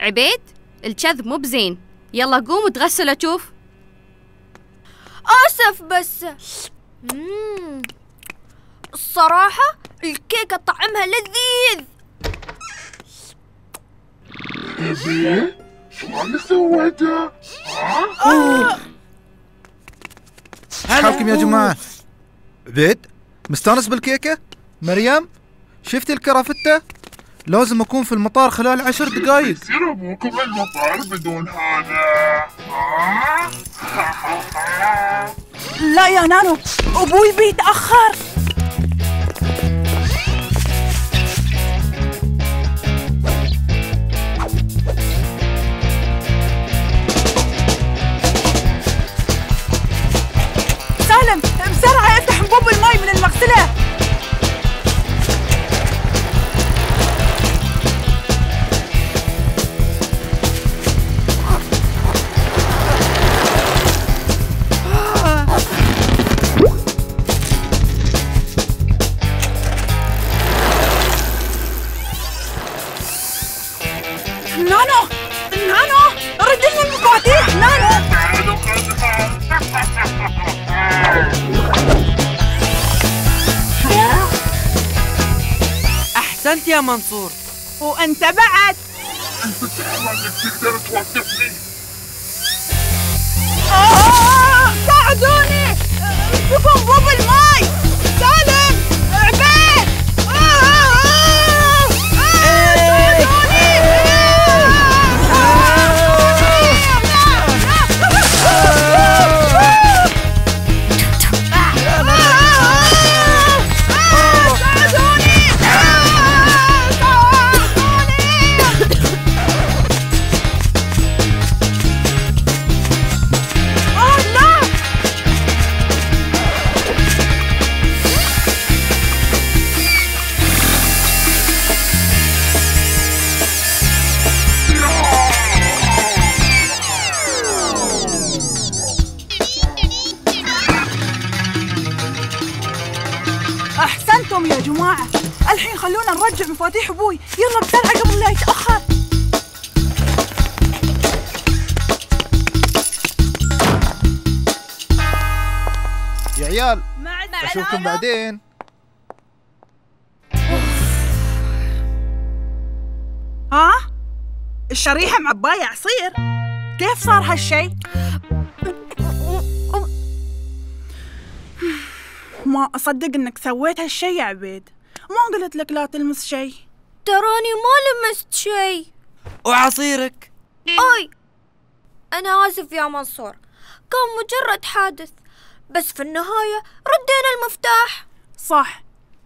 عبيد الكذب مو بزين. يلا قوم وتغسل أشوف آسف بس. مم. الصراحة الكيكة طعمها لذيذ. بيبي شو اللي سويته؟ ها؟ حالكم يا جماعة عبيد مستانس بالكيكة؟ مريم شفتي الكرافتة؟ لازم أكون في المطار خلال عشر دقايق. يصير أبوكم المطار بدون هذا ها؟ لا يا نانو أبوي بيتأخر. منصور. وأنت بعد. أنت تعلم إنك تقدر توقفني. الشريحة معباية عصير كيف صار هالشي؟ ما أصدق إنك سويت هالشي يا عبيد. ما قلت لك لا تلمس شي. تراني ما لمست شيء وعصيرك. أي أنا آسف يا منصور. كان مجرد حادث. بس في النهاية ردينا المفتاح. صح.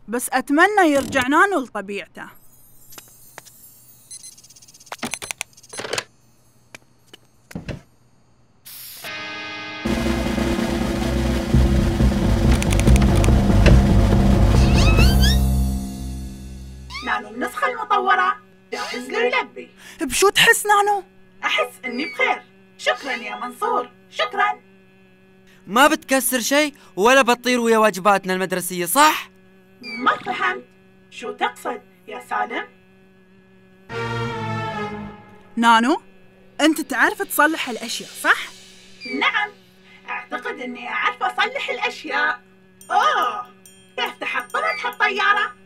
بس أتمنى يرجع نانو لطبيعته. نانو النسخة المطورة جاهز له يلبي بشو تحس نانو؟ أحس إني بخير شكرا يا منصور شكرا ما بتكسر شيء ولا بتطير ويا واجباتنا المدرسية صح؟ ما فهمت شو تقصد يا سالم؟ نانو أنت تعرف تصلح الأشياء صح؟ نعم أعتقد إني أعرف أصلح الأشياء أوه كيف تحطمت هالطيارة؟